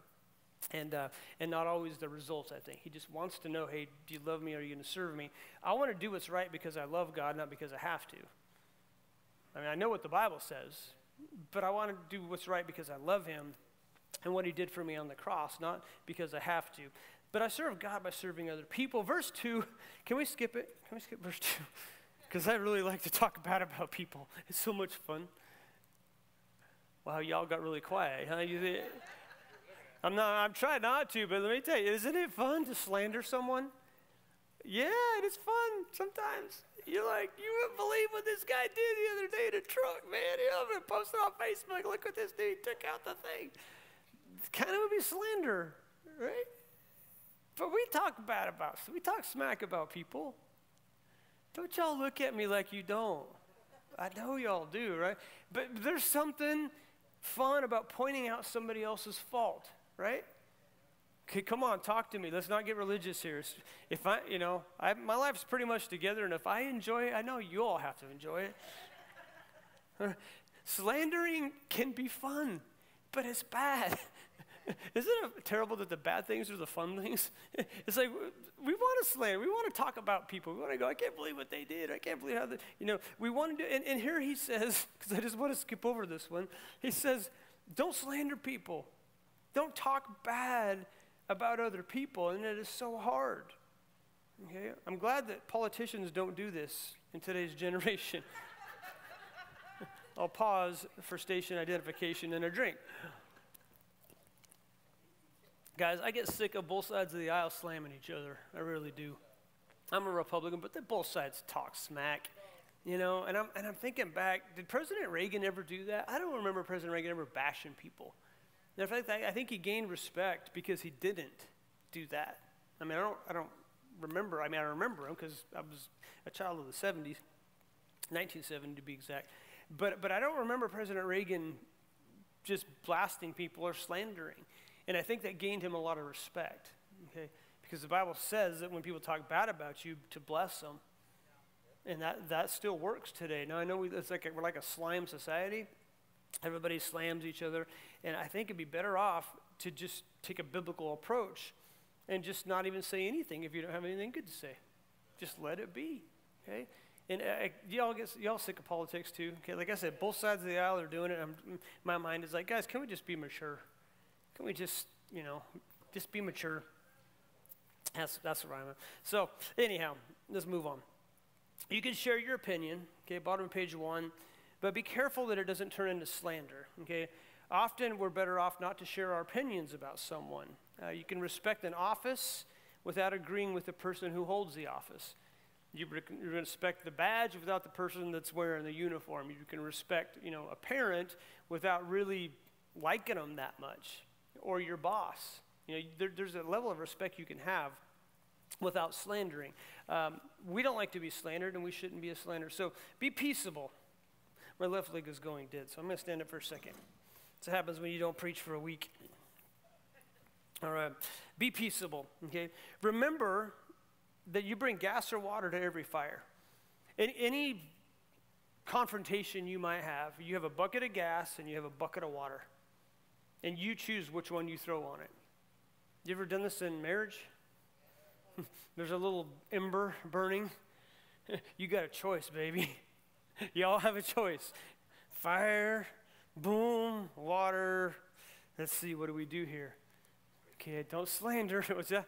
Speaker 3: And, uh, and not always the results, I think. He just wants to know, hey, do you love me? Or Are you going to serve me? I want to do what's right because I love God, not because I have to. I mean, I know what the Bible says, but I want to do what's right because I love Him and what he did for me on the cross, not because I have to. But I serve God by serving other people. Verse 2, can we skip it? Can we skip verse 2? Because *laughs* I really like to talk bad about people. It's so much fun. Wow, y'all got really quiet, huh? You, I'm not. I'm trying not to, but let me tell you, isn't it fun to slander someone? Yeah, it is fun sometimes. You're like, you wouldn't believe what this guy did the other day in a truck, man. He posted on Facebook. Look what this dude took out the thing kind of would be slander, right? But we talk bad about, we talk smack about people. Don't y'all look at me like you don't. I know y'all do, right? But there's something fun about pointing out somebody else's fault, right? Okay, come on, talk to me. Let's not get religious here. If I, you know, I, my life's pretty much together, and if I enjoy it, I know you all have to enjoy it. *laughs* Slandering can be fun, but it's bad. *laughs* *laughs* Isn't it terrible that the bad things are the fun things? *laughs* It's like we want to slander. We want to talk about people. We want to go, I can't believe what they did. I can't believe how they, you know, we want to do, and, and here he says, *laughs* because I just want to skip over this one, he says, don't slander people. Don't talk bad about other people. And it is so hard. Okay? I'm glad that politicians don't do this in today's generation. I'll pause for station identification and a drink. Guys, I get sick of both sides of the aisle slamming each other. I really do. I'm a Republican, but they both sides talk smack, you know. And I'm and I'm thinking back, did President Reagan ever do that? I don't remember President Reagan ever bashing people. In fact, I, I think he gained respect because he didn't do that. I mean, I don't I don't remember. I mean, I remember him because I was a child of the 70s, 1970 to be exact. But but I don't remember President Reagan just blasting people or slandering. And I think that gained him a lot of respect, okay? Because the Bible says that when people talk bad about you, to bless them. And that, that still works today. Now, I know we, it's like a, we're like a slime society. Everybody slams each other. And I think it'd be better off to just take a biblical approach and just not even say anything if you don't have anything good to say. Just let it be, okay? And uh, y'all get y'all sick of politics too. Okay, like I said, both sides of the aisle are doing it. I'm, my mind is like, guys, can we just be mature? Can we just, you know, just be mature? That's, that's what I'm at. So, anyhow, let's move on. You can share your opinion, okay, bottom of page one, but be careful that it doesn't turn into slander, okay? Often we're better off not to share our opinions about someone. Uh, you can respect an office without agreeing with the person who holds the office. You, you respect the badge without the person that's wearing the uniform. You can respect, you know, a parent without really liking them that much, or your boss. You know, there, there's a level of respect you can have without slandering. Um, we don't like to be slandered, and we shouldn't be a slanderer. So be peaceable. My left leg is going dead, so I'm going to stand up for a second. This happens when you don't preach for a week. All right. Be peaceable, okay? Remember that you bring gas or water to every fire. In any confrontation you might have, you have a bucket of gas and you have a bucket of water. And you choose which one you throw on it. You ever done this in marriage? *laughs* There's a little ember burning. *laughs* you got a choice, baby. *laughs* Y'all have a choice. Fire, boom, water. Let's see, what do we do here? Okay, don't slander. What's that?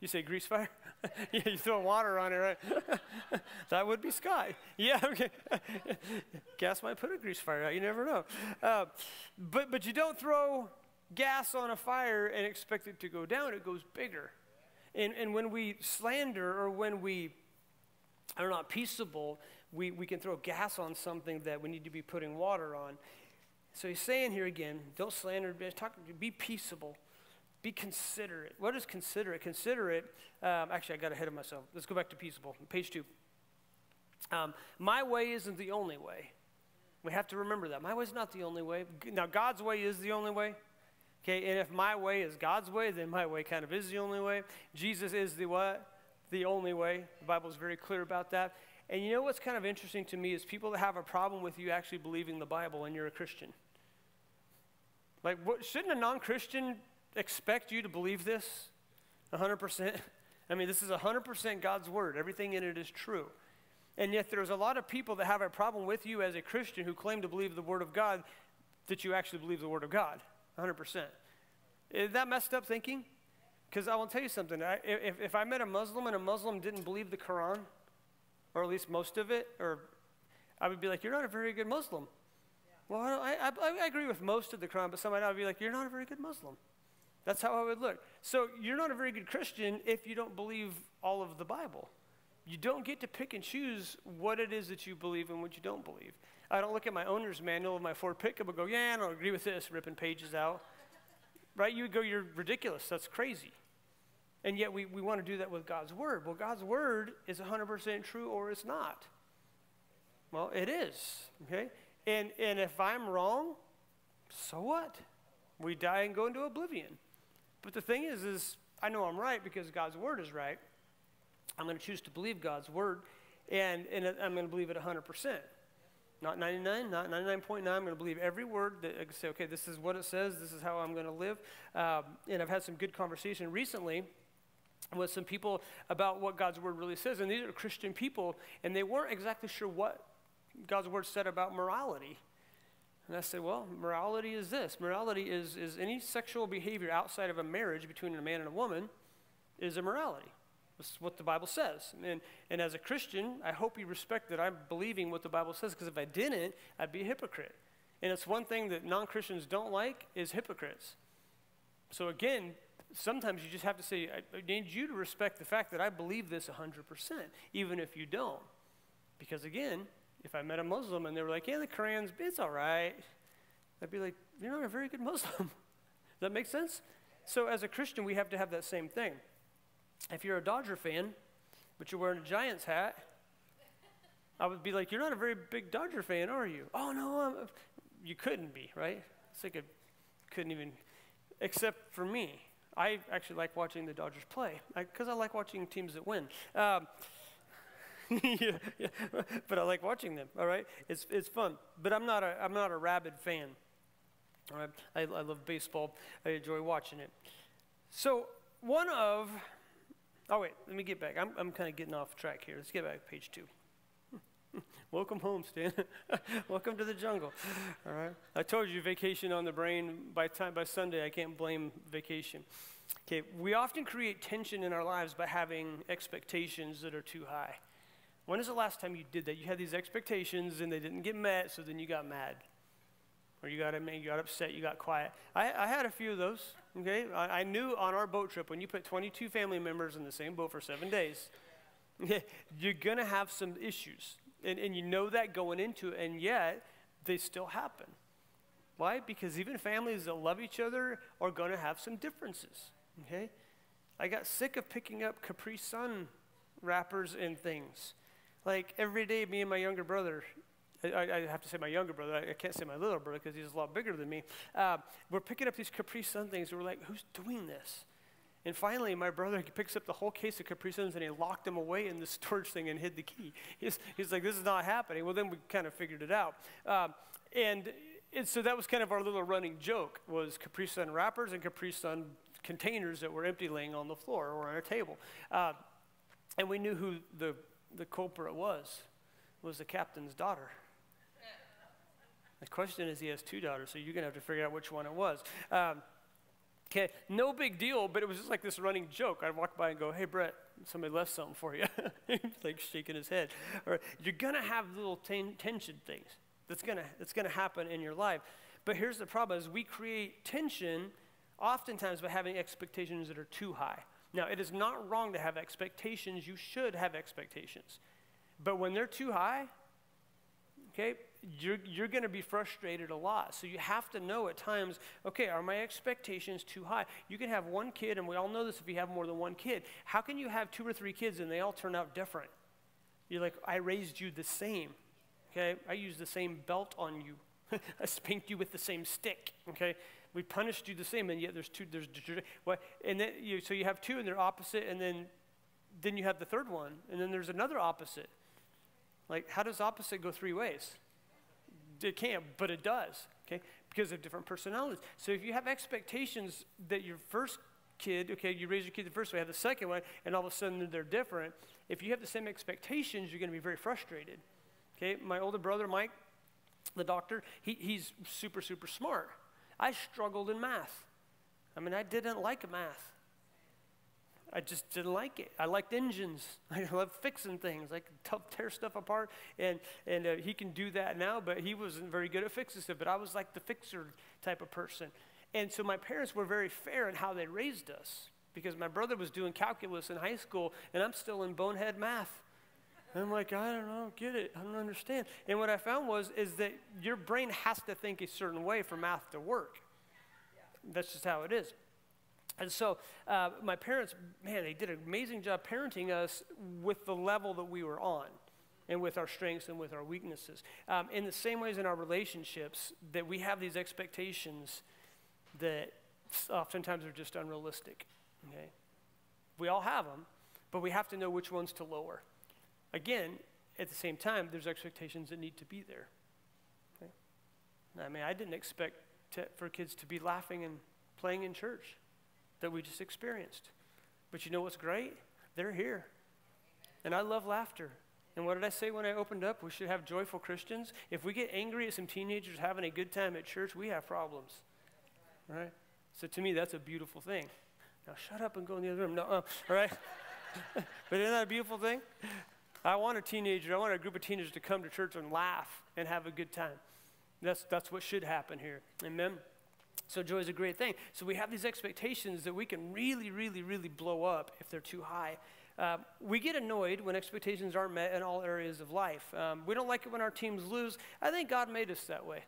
Speaker 3: You say grease fire? *laughs* yeah, you throw water on it, right? *laughs* that would be sky. Yeah, *laughs* okay. gas might put a grease fire out. You never know. Uh, but, but you don't throw gas on a fire and expect it to go down. It goes bigger. And, and when we slander or when we are not peaceable, we, we can throw gas on something that we need to be putting water on. So he's saying here again, don't slander, talk, be peaceable. Be considerate. What is considerate? Considerate, um, actually, I got ahead of myself. Let's go back to peaceable. Page two. Um, my way isn't the only way. We have to remember that. My way is not the only way. Now, God's way is the only way. Okay, and if my way is God's way, then my way kind of is the only way. Jesus is the what? The only way. The Bible is very clear about that. And you know what's kind of interesting to me is people that have a problem with you actually believing the Bible and you're a Christian. Like, what, shouldn't a non Christian expect you to believe this 100%? *laughs* I mean, this is 100% God's word. Everything in it is true. And yet, there's a lot of people that have a problem with you as a Christian who claim to believe the word of God that you actually believe the word of God 100%. Is that messed up thinking? Because I will tell you something. I, if, if I met a Muslim and a Muslim didn't believe the Quran, or at least most of it, or I would be like, you're not a very good Muslim. Yeah. Well, I, I, I, agree with most of the Quran, but somebody would be like, you're not a very good Muslim. That's how I would look. So you're not a very good Christian if you don't believe all of the Bible. You don't get to pick and choose what it is that you believe and what you don't believe. I don't look at my owner's manual of my Ford pickup and go, yeah, I don't agree with this, ripping pages out. right? You would go, you're ridiculous. That's crazy. And yet we, we want to do that with God's word. Well, God's word is 100% true or it's not. Well, it is, okay? And, and if I'm wrong, so what? We die and go into oblivion. But the thing is, is I know I'm right because God's word is right. I'm going to choose to believe God's word, and, and I'm going to believe it 100%. Not 99, not 99.9. I'm going to believe every word that I say, okay, this is what it says, this is how I'm going to live. Um, and I've had some good conversation recently with some people about what God's word really says. And these are Christian people, and they weren't exactly sure what God's word said about morality. And I said, well, morality is this morality is, is any sexual behavior outside of a marriage between a man and a woman is immorality. That's what the Bible says. And, and as a Christian, I hope you respect that I'm believing what the Bible says, because if I didn't, I'd be a hypocrite. And it's one thing that non Christians don't like is hypocrites. So again, sometimes you just have to say, I need you to respect the fact that I believe this 100%, even if you don't. Because again, if I met a Muslim and they were like, yeah, the Quran's, it's all right, I'd be like, you're not a very good Muslim. Does *laughs* that make sense? So as a Christian, we have to have that same thing. If you're a Dodger fan, but you're wearing a Giants hat, I would be like, you're not a very big Dodger fan, are you? Oh, no, I'm, you couldn't be, right? It's like a, couldn't even, except for me. I actually like watching the Dodgers play because I, I, like watching teams that win. Um, yeah, *laughs* but I like watching them. All right, it's it's fun. But I'm not a I'm not a rabid fan. All right, I, I love baseball. I enjoy watching it. So one of oh wait, let me get back. I'm I'm kind of getting off track here. Let's get back to page two. *laughs* Welcome home, Stan. *laughs* Welcome to the jungle. All right. I told you vacation on the brain. By time by Sunday, I can't blame vacation. Okay. We often create tension in our lives by having expectations that are too high. When is the last time you did that? You had these expectations and they didn't get met, so then you got mad. or you got you got upset, you got quiet. I, I had a few of those. Okay, I, I knew on our boat trip when you put 22 family members in the same boat for seven days, *laughs* you're gonna have some issues, and, and you know that going into it, and yet they still happen. Why? Because even families that love each other are gonna have some differences. Okay, I got sick of picking up Capri Sun wrappers and things. Like every day, me and my younger brother, I, I have to say my younger brother, I, can't say my little brother because he's a lot bigger than me. Uh, we're picking up these Capri Sun things, and we're like, who's doing this? And finally, my brother picks up the whole case of Capri Suns and he locked them away in the storage thing and hid the key. He's, he's like, this is not happening. Well, then we kind of figured it out. Um, and, and so that was kind of our little running joke was Capri Sun wrappers and Capri Sun containers that were empty laying on the floor or on a table. Uh, and we knew who the, the culprit was, was the captain's daughter. The question is, he has two daughters, so you're going to have to figure out which one it was. Um, okay, no big deal, but it was just like this running joke. I'd walk by and go, hey, Brett, somebody left something for you. *laughs* Like shaking his head. Or you're going to have little ten- tension things that's going to that's gonna happen in your life. But here's the problem is we create tension oftentimes by having expectations that are too high. Now, it is not wrong to have expectations. You should have expectations. But when they're too high, okay, you're, you're going to be frustrated a lot. So you have to know at times, okay, are my expectations too high? You can have one kid, and we all know this if you have more than one kid. How can you have two or three kids and they all turn out different? You're like, I raised you the same. Okay, I used the same belt on you. *laughs* I spanked you with the same stick. Okay, we punished you the same, and yet there's two. There's what, and then you, so you have two, and they're opposite, and then then you have the third one, and then there's another opposite. Like, how does opposite go three ways? It can't, but it does. Okay, because of different personalities. So if you have expectations that your first kid, okay, you raise your kid the first way, have the second one, and all of a sudden they're different. If you have the same expectations, you're going to be very frustrated. Okay, my older brother Mike, the doctor, he, he's super super smart. I struggled in math. I mean, I didn't like math. I just didn't like it. I liked engines. *laughs* I love fixing things. I could tear stuff apart, and and uh, he can do that now. But he wasn't very good at fixing stuff. But I was like the fixer type of person, and so my parents were very fair in how they raised us because my brother was doing calculus in high school, and I'm still in bonehead math. And I'm like, I don't know, get it. I don't understand. And what I found was is that your brain has to think a certain way for math to work. That's just how it is. And so uh, my parents, man, they did an amazing job parenting us with the level that we were on and with our strengths and with our weaknesses. Um, in the same ways in our relationships, that we have these expectations that oftentimes are just unrealistic. Okay? We all have them, but we have to know which ones to lower. Again, at the same time, there's expectations that need to be there. Okay? I mean, I didn't expect to, for kids to be laughing and playing in church that we just experienced. But you know what's great? They're here. And I love laughter. And what did I say when I opened up? We should have joyful Christians. If we get angry at some teenagers having a good time at church, we have problems. Right? So to me, that's a beautiful thing. Now shut up and go in the other room. No, uh, all right? *laughs* but isn't that a beautiful thing? I want a teenager, I want a group of teenagers to come to church and laugh and have a good time. That's, that's what should happen here. Amen? So joy is a great thing. So we have these expectations that we can really, really, really blow up if they're too high. Uh, we get annoyed when expectations aren't met in all areas of life. Um, we don't like it when our teams lose. I think God made us that way.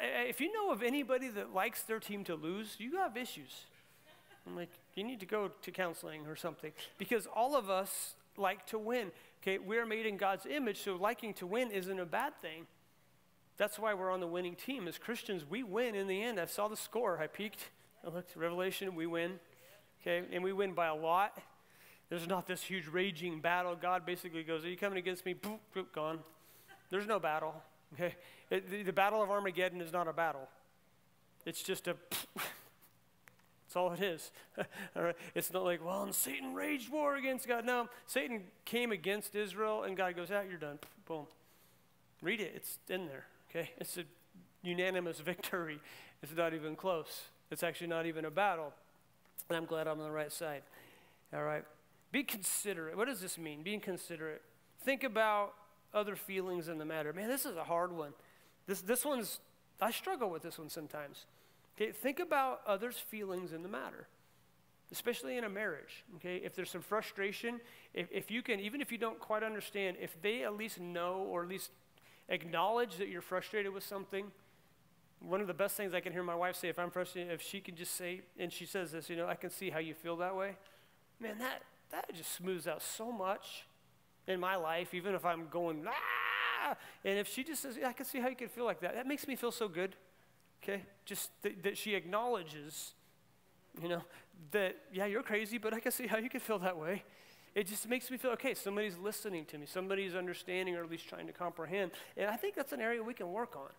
Speaker 3: if you know of anybody that likes their team to lose, you have issues. I'm like, you need to go to counseling or something because all of us like to win. Okay, we're made in God's image, so liking to win isn't a bad thing. That's why we're on the winning team. As Christians, we win in the end. I saw the score. I peeked. I looked Revelation, we win. Okay, and we win by a lot. There's not this huge raging battle. God basically goes, Are you coming against me? Boop, boop, gone. There's no battle. Okay? It, the, the battle of Armageddon is not a battle. It's just a *laughs* That's all it is. *laughs* all right? It's not like, well, and Satan raged war against God. No, Satan came against Israel, and God goes, out, ah, you're done. Boom. Read it. It's in there. Okay? It's a unanimous *laughs* victory. It's not even close. It's actually not even a battle. And I'm glad I'm on the right side. All right? Be considerate. What does this mean? Being considerate. Think about other feelings in the matter. Man, this is a hard one. This, this one's I struggle with this one sometimes. Okay, think about others' feelings in the matter, especially in a marriage. Okay, if there's some frustration, if, if you can, even if you don't quite understand, if they at least know or at least acknowledge that you're frustrated with something, one of the best things I can hear my wife say if I'm frustrated, if she can just say, and she says this, you know, I can see how you feel that way. Man, that, that just smooths out so much in my life, even if I'm going, ah, and if she just says, yeah, I can see how you can feel like that, that makes me feel so good. Okay? Just th- that she acknowledges, you know, that, yeah, you're crazy, but I can see how you can feel that way. It just makes me feel okay. Somebody's listening to me, somebody's understanding or at least trying to comprehend. And I think that's an area we can work on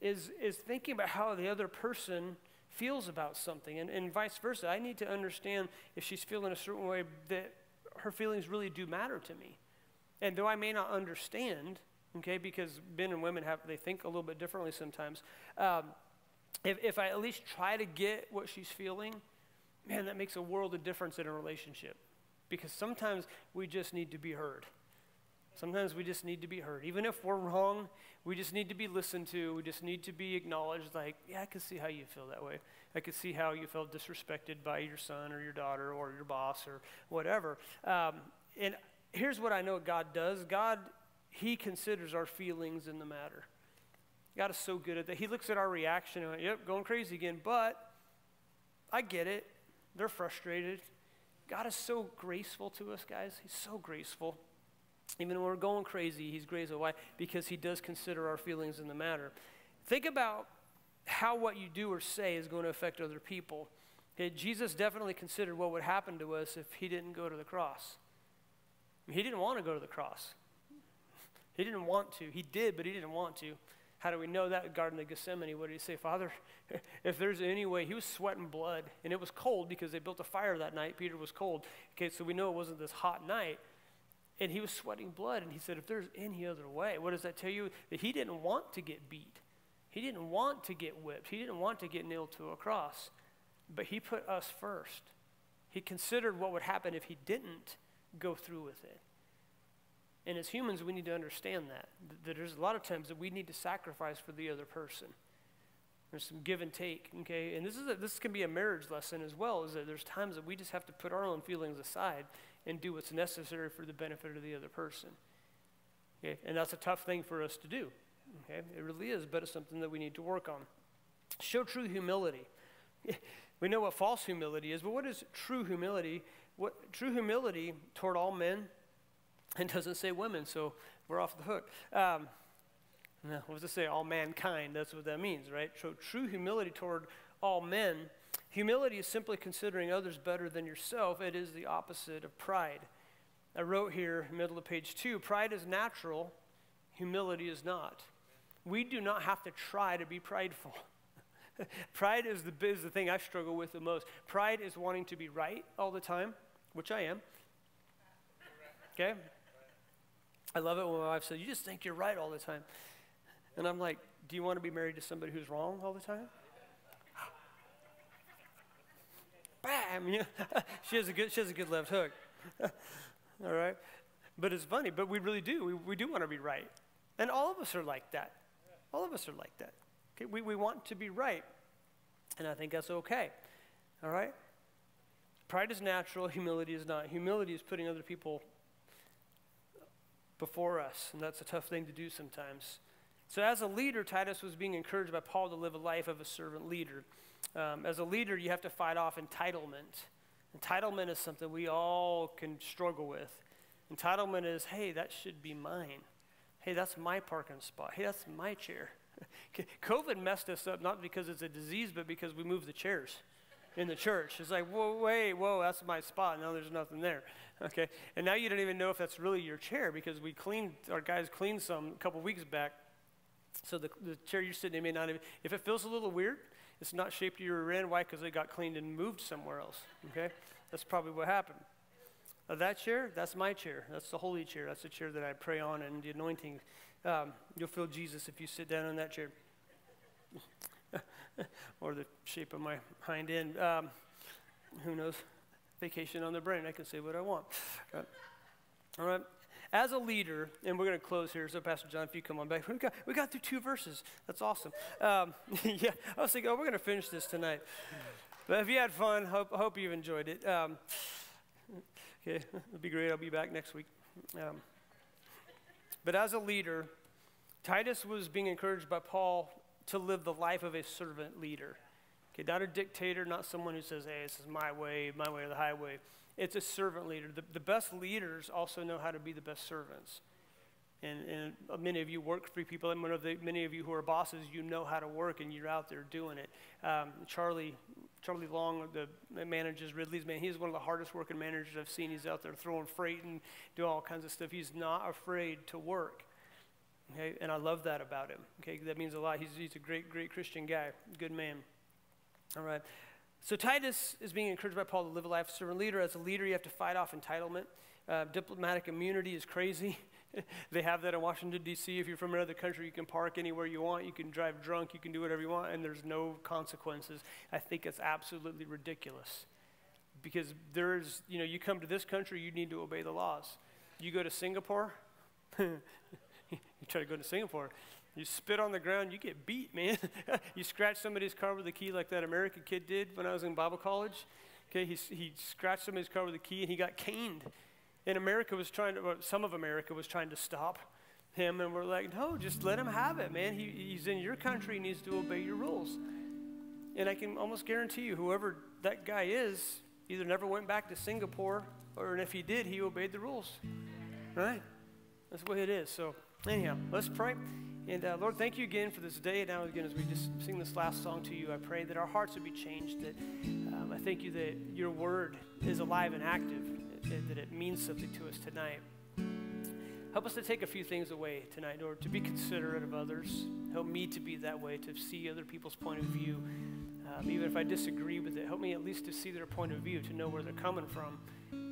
Speaker 3: is, is thinking about how the other person feels about something and, and vice versa. I need to understand if she's feeling a certain way that her feelings really do matter to me. And though I may not understand, okay, because men and women have, they think a little bit differently sometimes. Um, if, if I at least try to get what she's feeling, man, that makes a world of difference in a relationship. Because sometimes we just need to be heard. Sometimes we just need to be heard. Even if we're wrong, we just need to be listened to. We just need to be acknowledged like, yeah, I can see how you feel that way. I can see how you felt disrespected by your son or your daughter or your boss or whatever. Um, and here's what I know God does God, He considers our feelings in the matter. God is so good at that. He looks at our reaction and, yep, going crazy again. But I get it. They're frustrated. God is so graceful to us, guys. He's so graceful. Even when we're going crazy, he's graceful. Why? Because he does consider our feelings in the matter. Think about how what you do or say is going to affect other people. Okay, Jesus definitely considered what would happen to us if he didn't go to the cross. He didn't want to go to the cross. He didn't want to. He did, but he didn't want to. How do we know that? Garden of Gethsemane. What did he say? Father, *laughs* if there's any way, he was sweating blood, and it was cold because they built a fire that night. Peter was cold. Okay, so we know it wasn't this hot night and he was sweating blood. And he said, If there's any other way, what does that tell you? That he didn't want to get beat. He didn't want to get whipped. He didn't want to get nailed to a cross. But he put us first. He considered what would happen if he didn't go through with it. And as humans, we need to understand that. That there's a lot of times that we need to sacrifice for the other person. There's some give and take, okay? And this, is a, this can be a marriage lesson as well, is that there's times that we just have to put our own feelings aside and do what's necessary for the benefit of the other person. Okay? And that's a tough thing for us to do. Okay? It really is, but it's something that we need to work on. Show true humility. *laughs* we know what false humility is, but what is true humility? What true humility toward all men, and doesn't say women, so we're off the hook. Um, no, what does it say? All mankind. That's what that means, right? So true humility toward all men Humility is simply considering others better than yourself. It is the opposite of pride. I wrote here, middle of page two pride is natural, humility is not. We do not have to try to be prideful. *laughs* pride is the, is the thing I struggle with the most. Pride is wanting to be right all the time, which I am. Okay? I love it when my wife says, You just think you're right all the time. And I'm like, Do you want to be married to somebody who's wrong all the time? *laughs* bam, *laughs* she has a good, she has a good left hook. *laughs* all right? But it's funny, but we really do. We, we do want to be right. And all of us are like that. All of us are like that. Okay? We, we want to be right. And I think that's okay. All right? Pride is natural, humility is not. Humility is putting other people before us, and that's a tough thing to do sometimes. So, as a leader, Titus was being encouraged by Paul to live a life of a servant leader. Um, as a leader, you have to fight off entitlement. Entitlement is something we all can struggle with. Entitlement is, hey, that should be mine. Hey, that's my parking spot. Hey, that's my chair. *laughs* COVID messed us up not because it's a disease, but because we moved the chairs in the church. It's like, whoa, wait, whoa, that's my spot. Now there's nothing there. *laughs* Okay, and now you don't even know if that's really your chair because we cleaned, our guys cleaned some a couple weeks back. So the, the chair you're sitting in may not even, if it feels a little weird, it's not shaped you were in. Why? Because it got cleaned and moved somewhere else. Okay? That's probably what happened. Uh, that chair, that's my chair. That's the holy chair. That's the chair that I pray on and the anointing. Um, you'll feel Jesus if you sit down in that chair. *laughs* or the shape of my hind end. Um, who knows? Vacation on the brain. I can say what I want. Uh, all right. as a leader, and we're going to close here. So, Pastor John, if you come on back, we got we got through two verses. That's awesome. Um, *laughs* yeah, I was thinking, oh, we're going to finish this tonight. But if you had fun, hope hope you've enjoyed it. Um, okay, it'll be great. I'll be back next week. Um, but as a leader, Titus was being encouraged by Paul to live the life of a servant leader. Okay, not a dictator, not someone who says, hey, this is my way, my way or the highway. It's a servant leader. The, the best leaders also know how to be the best servants. And, and many of you work for people, and the, many of you who are bosses, you know how to work, and you're out there doing it. Um, Charlie, Charlie Long, the manages Ridley's man. He's one of the hardest working managers I've seen. He's out there throwing freight and doing all kinds of stuff. He's not afraid to work. Okay, and I love that about him. Okay, that means a lot. He's, he's a great, great Christian guy, good man. All right. So Titus is being encouraged by Paul to live a life of servant leader. As a leader, you have to fight off entitlement. Uh, diplomatic immunity is crazy. *laughs* they have that in Washington, D.C. If you're from another country, you can park anywhere you want. You can drive drunk. You can do whatever you want, and there's no consequences. I think it's absolutely ridiculous. Because there's, you know, you come to this country, you need to obey the laws. You go to Singapore, *laughs* *laughs* you try to go to Singapore, you spit on the ground, you get beat, man. *laughs* you scratch somebody's car with a key like that American kid did when I was in Bible college. Okay, he, he scratched somebody's car with a key and he got caned. And America was trying to, some of America was trying to stop him, and we're like, no, just let him have it, man. He, he's in your country, he needs to obey your rules. And I can almost guarantee you, whoever that guy is, either never went back to Singapore, or if he did, he obeyed the rules. Right? That's the way it is. So, anyhow, let's pray. And uh, Lord, thank you again for this day. Now, again, as we just sing this last song to you, I pray that our hearts would be changed. That um, I thank you that your word is alive and active, that, that it means something to us tonight. Help us to take a few things away tonight, Lord, to be considerate of others. Help me to be that way, to see other people's point of view. Um, even if I disagree with it, help me at least to see their point of view, to know where they're coming from,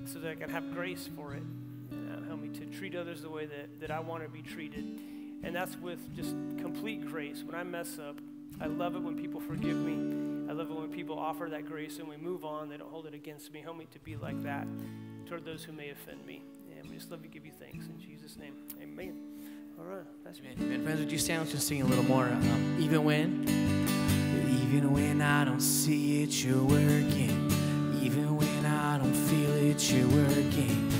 Speaker 3: so that I can have grace for it. Help me to treat others the way that, that I want to be treated. And that's with just complete grace. When I mess up, I love it when people forgive me. I love it when people offer that grace and we move on. They don't hold it against me. Help me to be like that toward those who may offend me. And we just love to give you thanks in Jesus' name. Amen. All right. That's
Speaker 2: Amen. Amen. Friends, would you stand? Let's just sing a little more. Um, even when, even when I don't see it, you're working. Even when I don't feel it, you're working.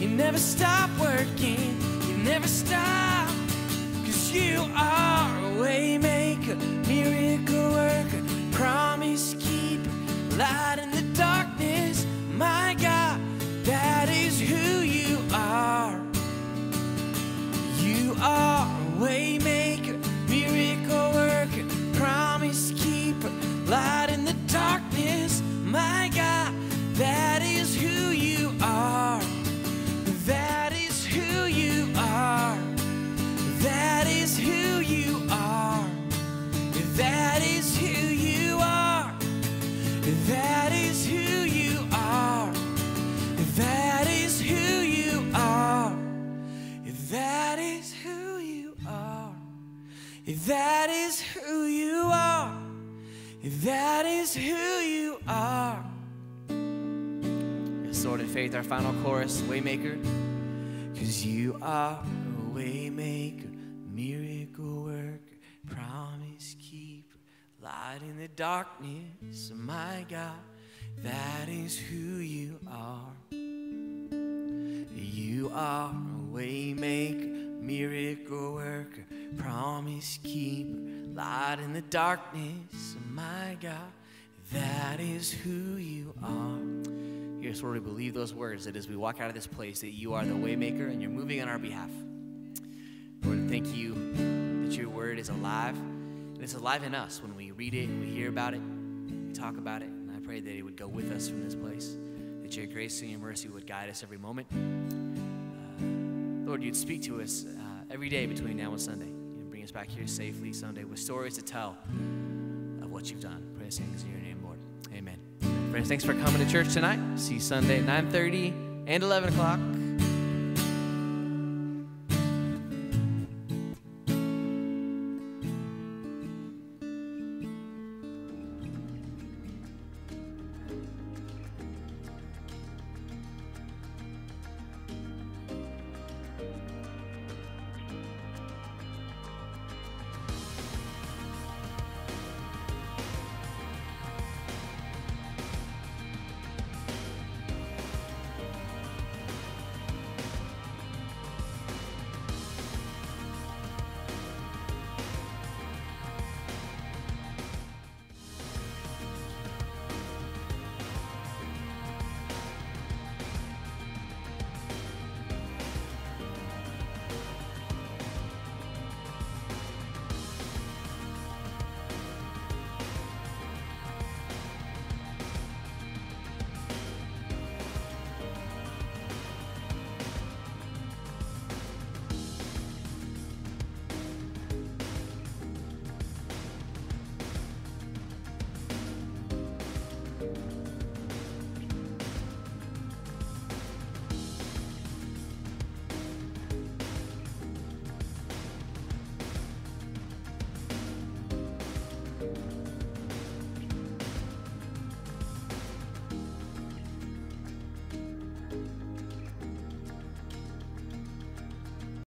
Speaker 2: you never stop working. You never stop Cause you are a waymaker, miracle worker, promise keeper, light in the darkness. My God, that is who you are. You are a waymaker, miracle worker, promise keeper, light in the darkness. My God, That is who you are. That is who you are. Sword in faith, our final chorus, Waymaker. Cause you are a waymaker miracle worker, promise keeper, light in the darkness, my God, that is who you are. You are a waymaker, miracle worker, promise keeper, light in the darkness, oh my God, that is who you are. Here's where we believe those words that as we walk out of this place, that you are the waymaker and you're moving on our behalf. Lord, thank you that your word is alive. And it's alive in us when we read it and we hear about it, we talk about it. And I pray that it would go with us from this place, that your grace and your mercy would guide us every moment. Lord, you'd speak to us uh, every day between now and Sunday. And bring us back here safely Sunday with stories to tell of what you've done. Pray this in your name, Lord. Amen. Friends, thanks for coming to church tonight. See you Sunday, at 9.30 and 11 o'clock.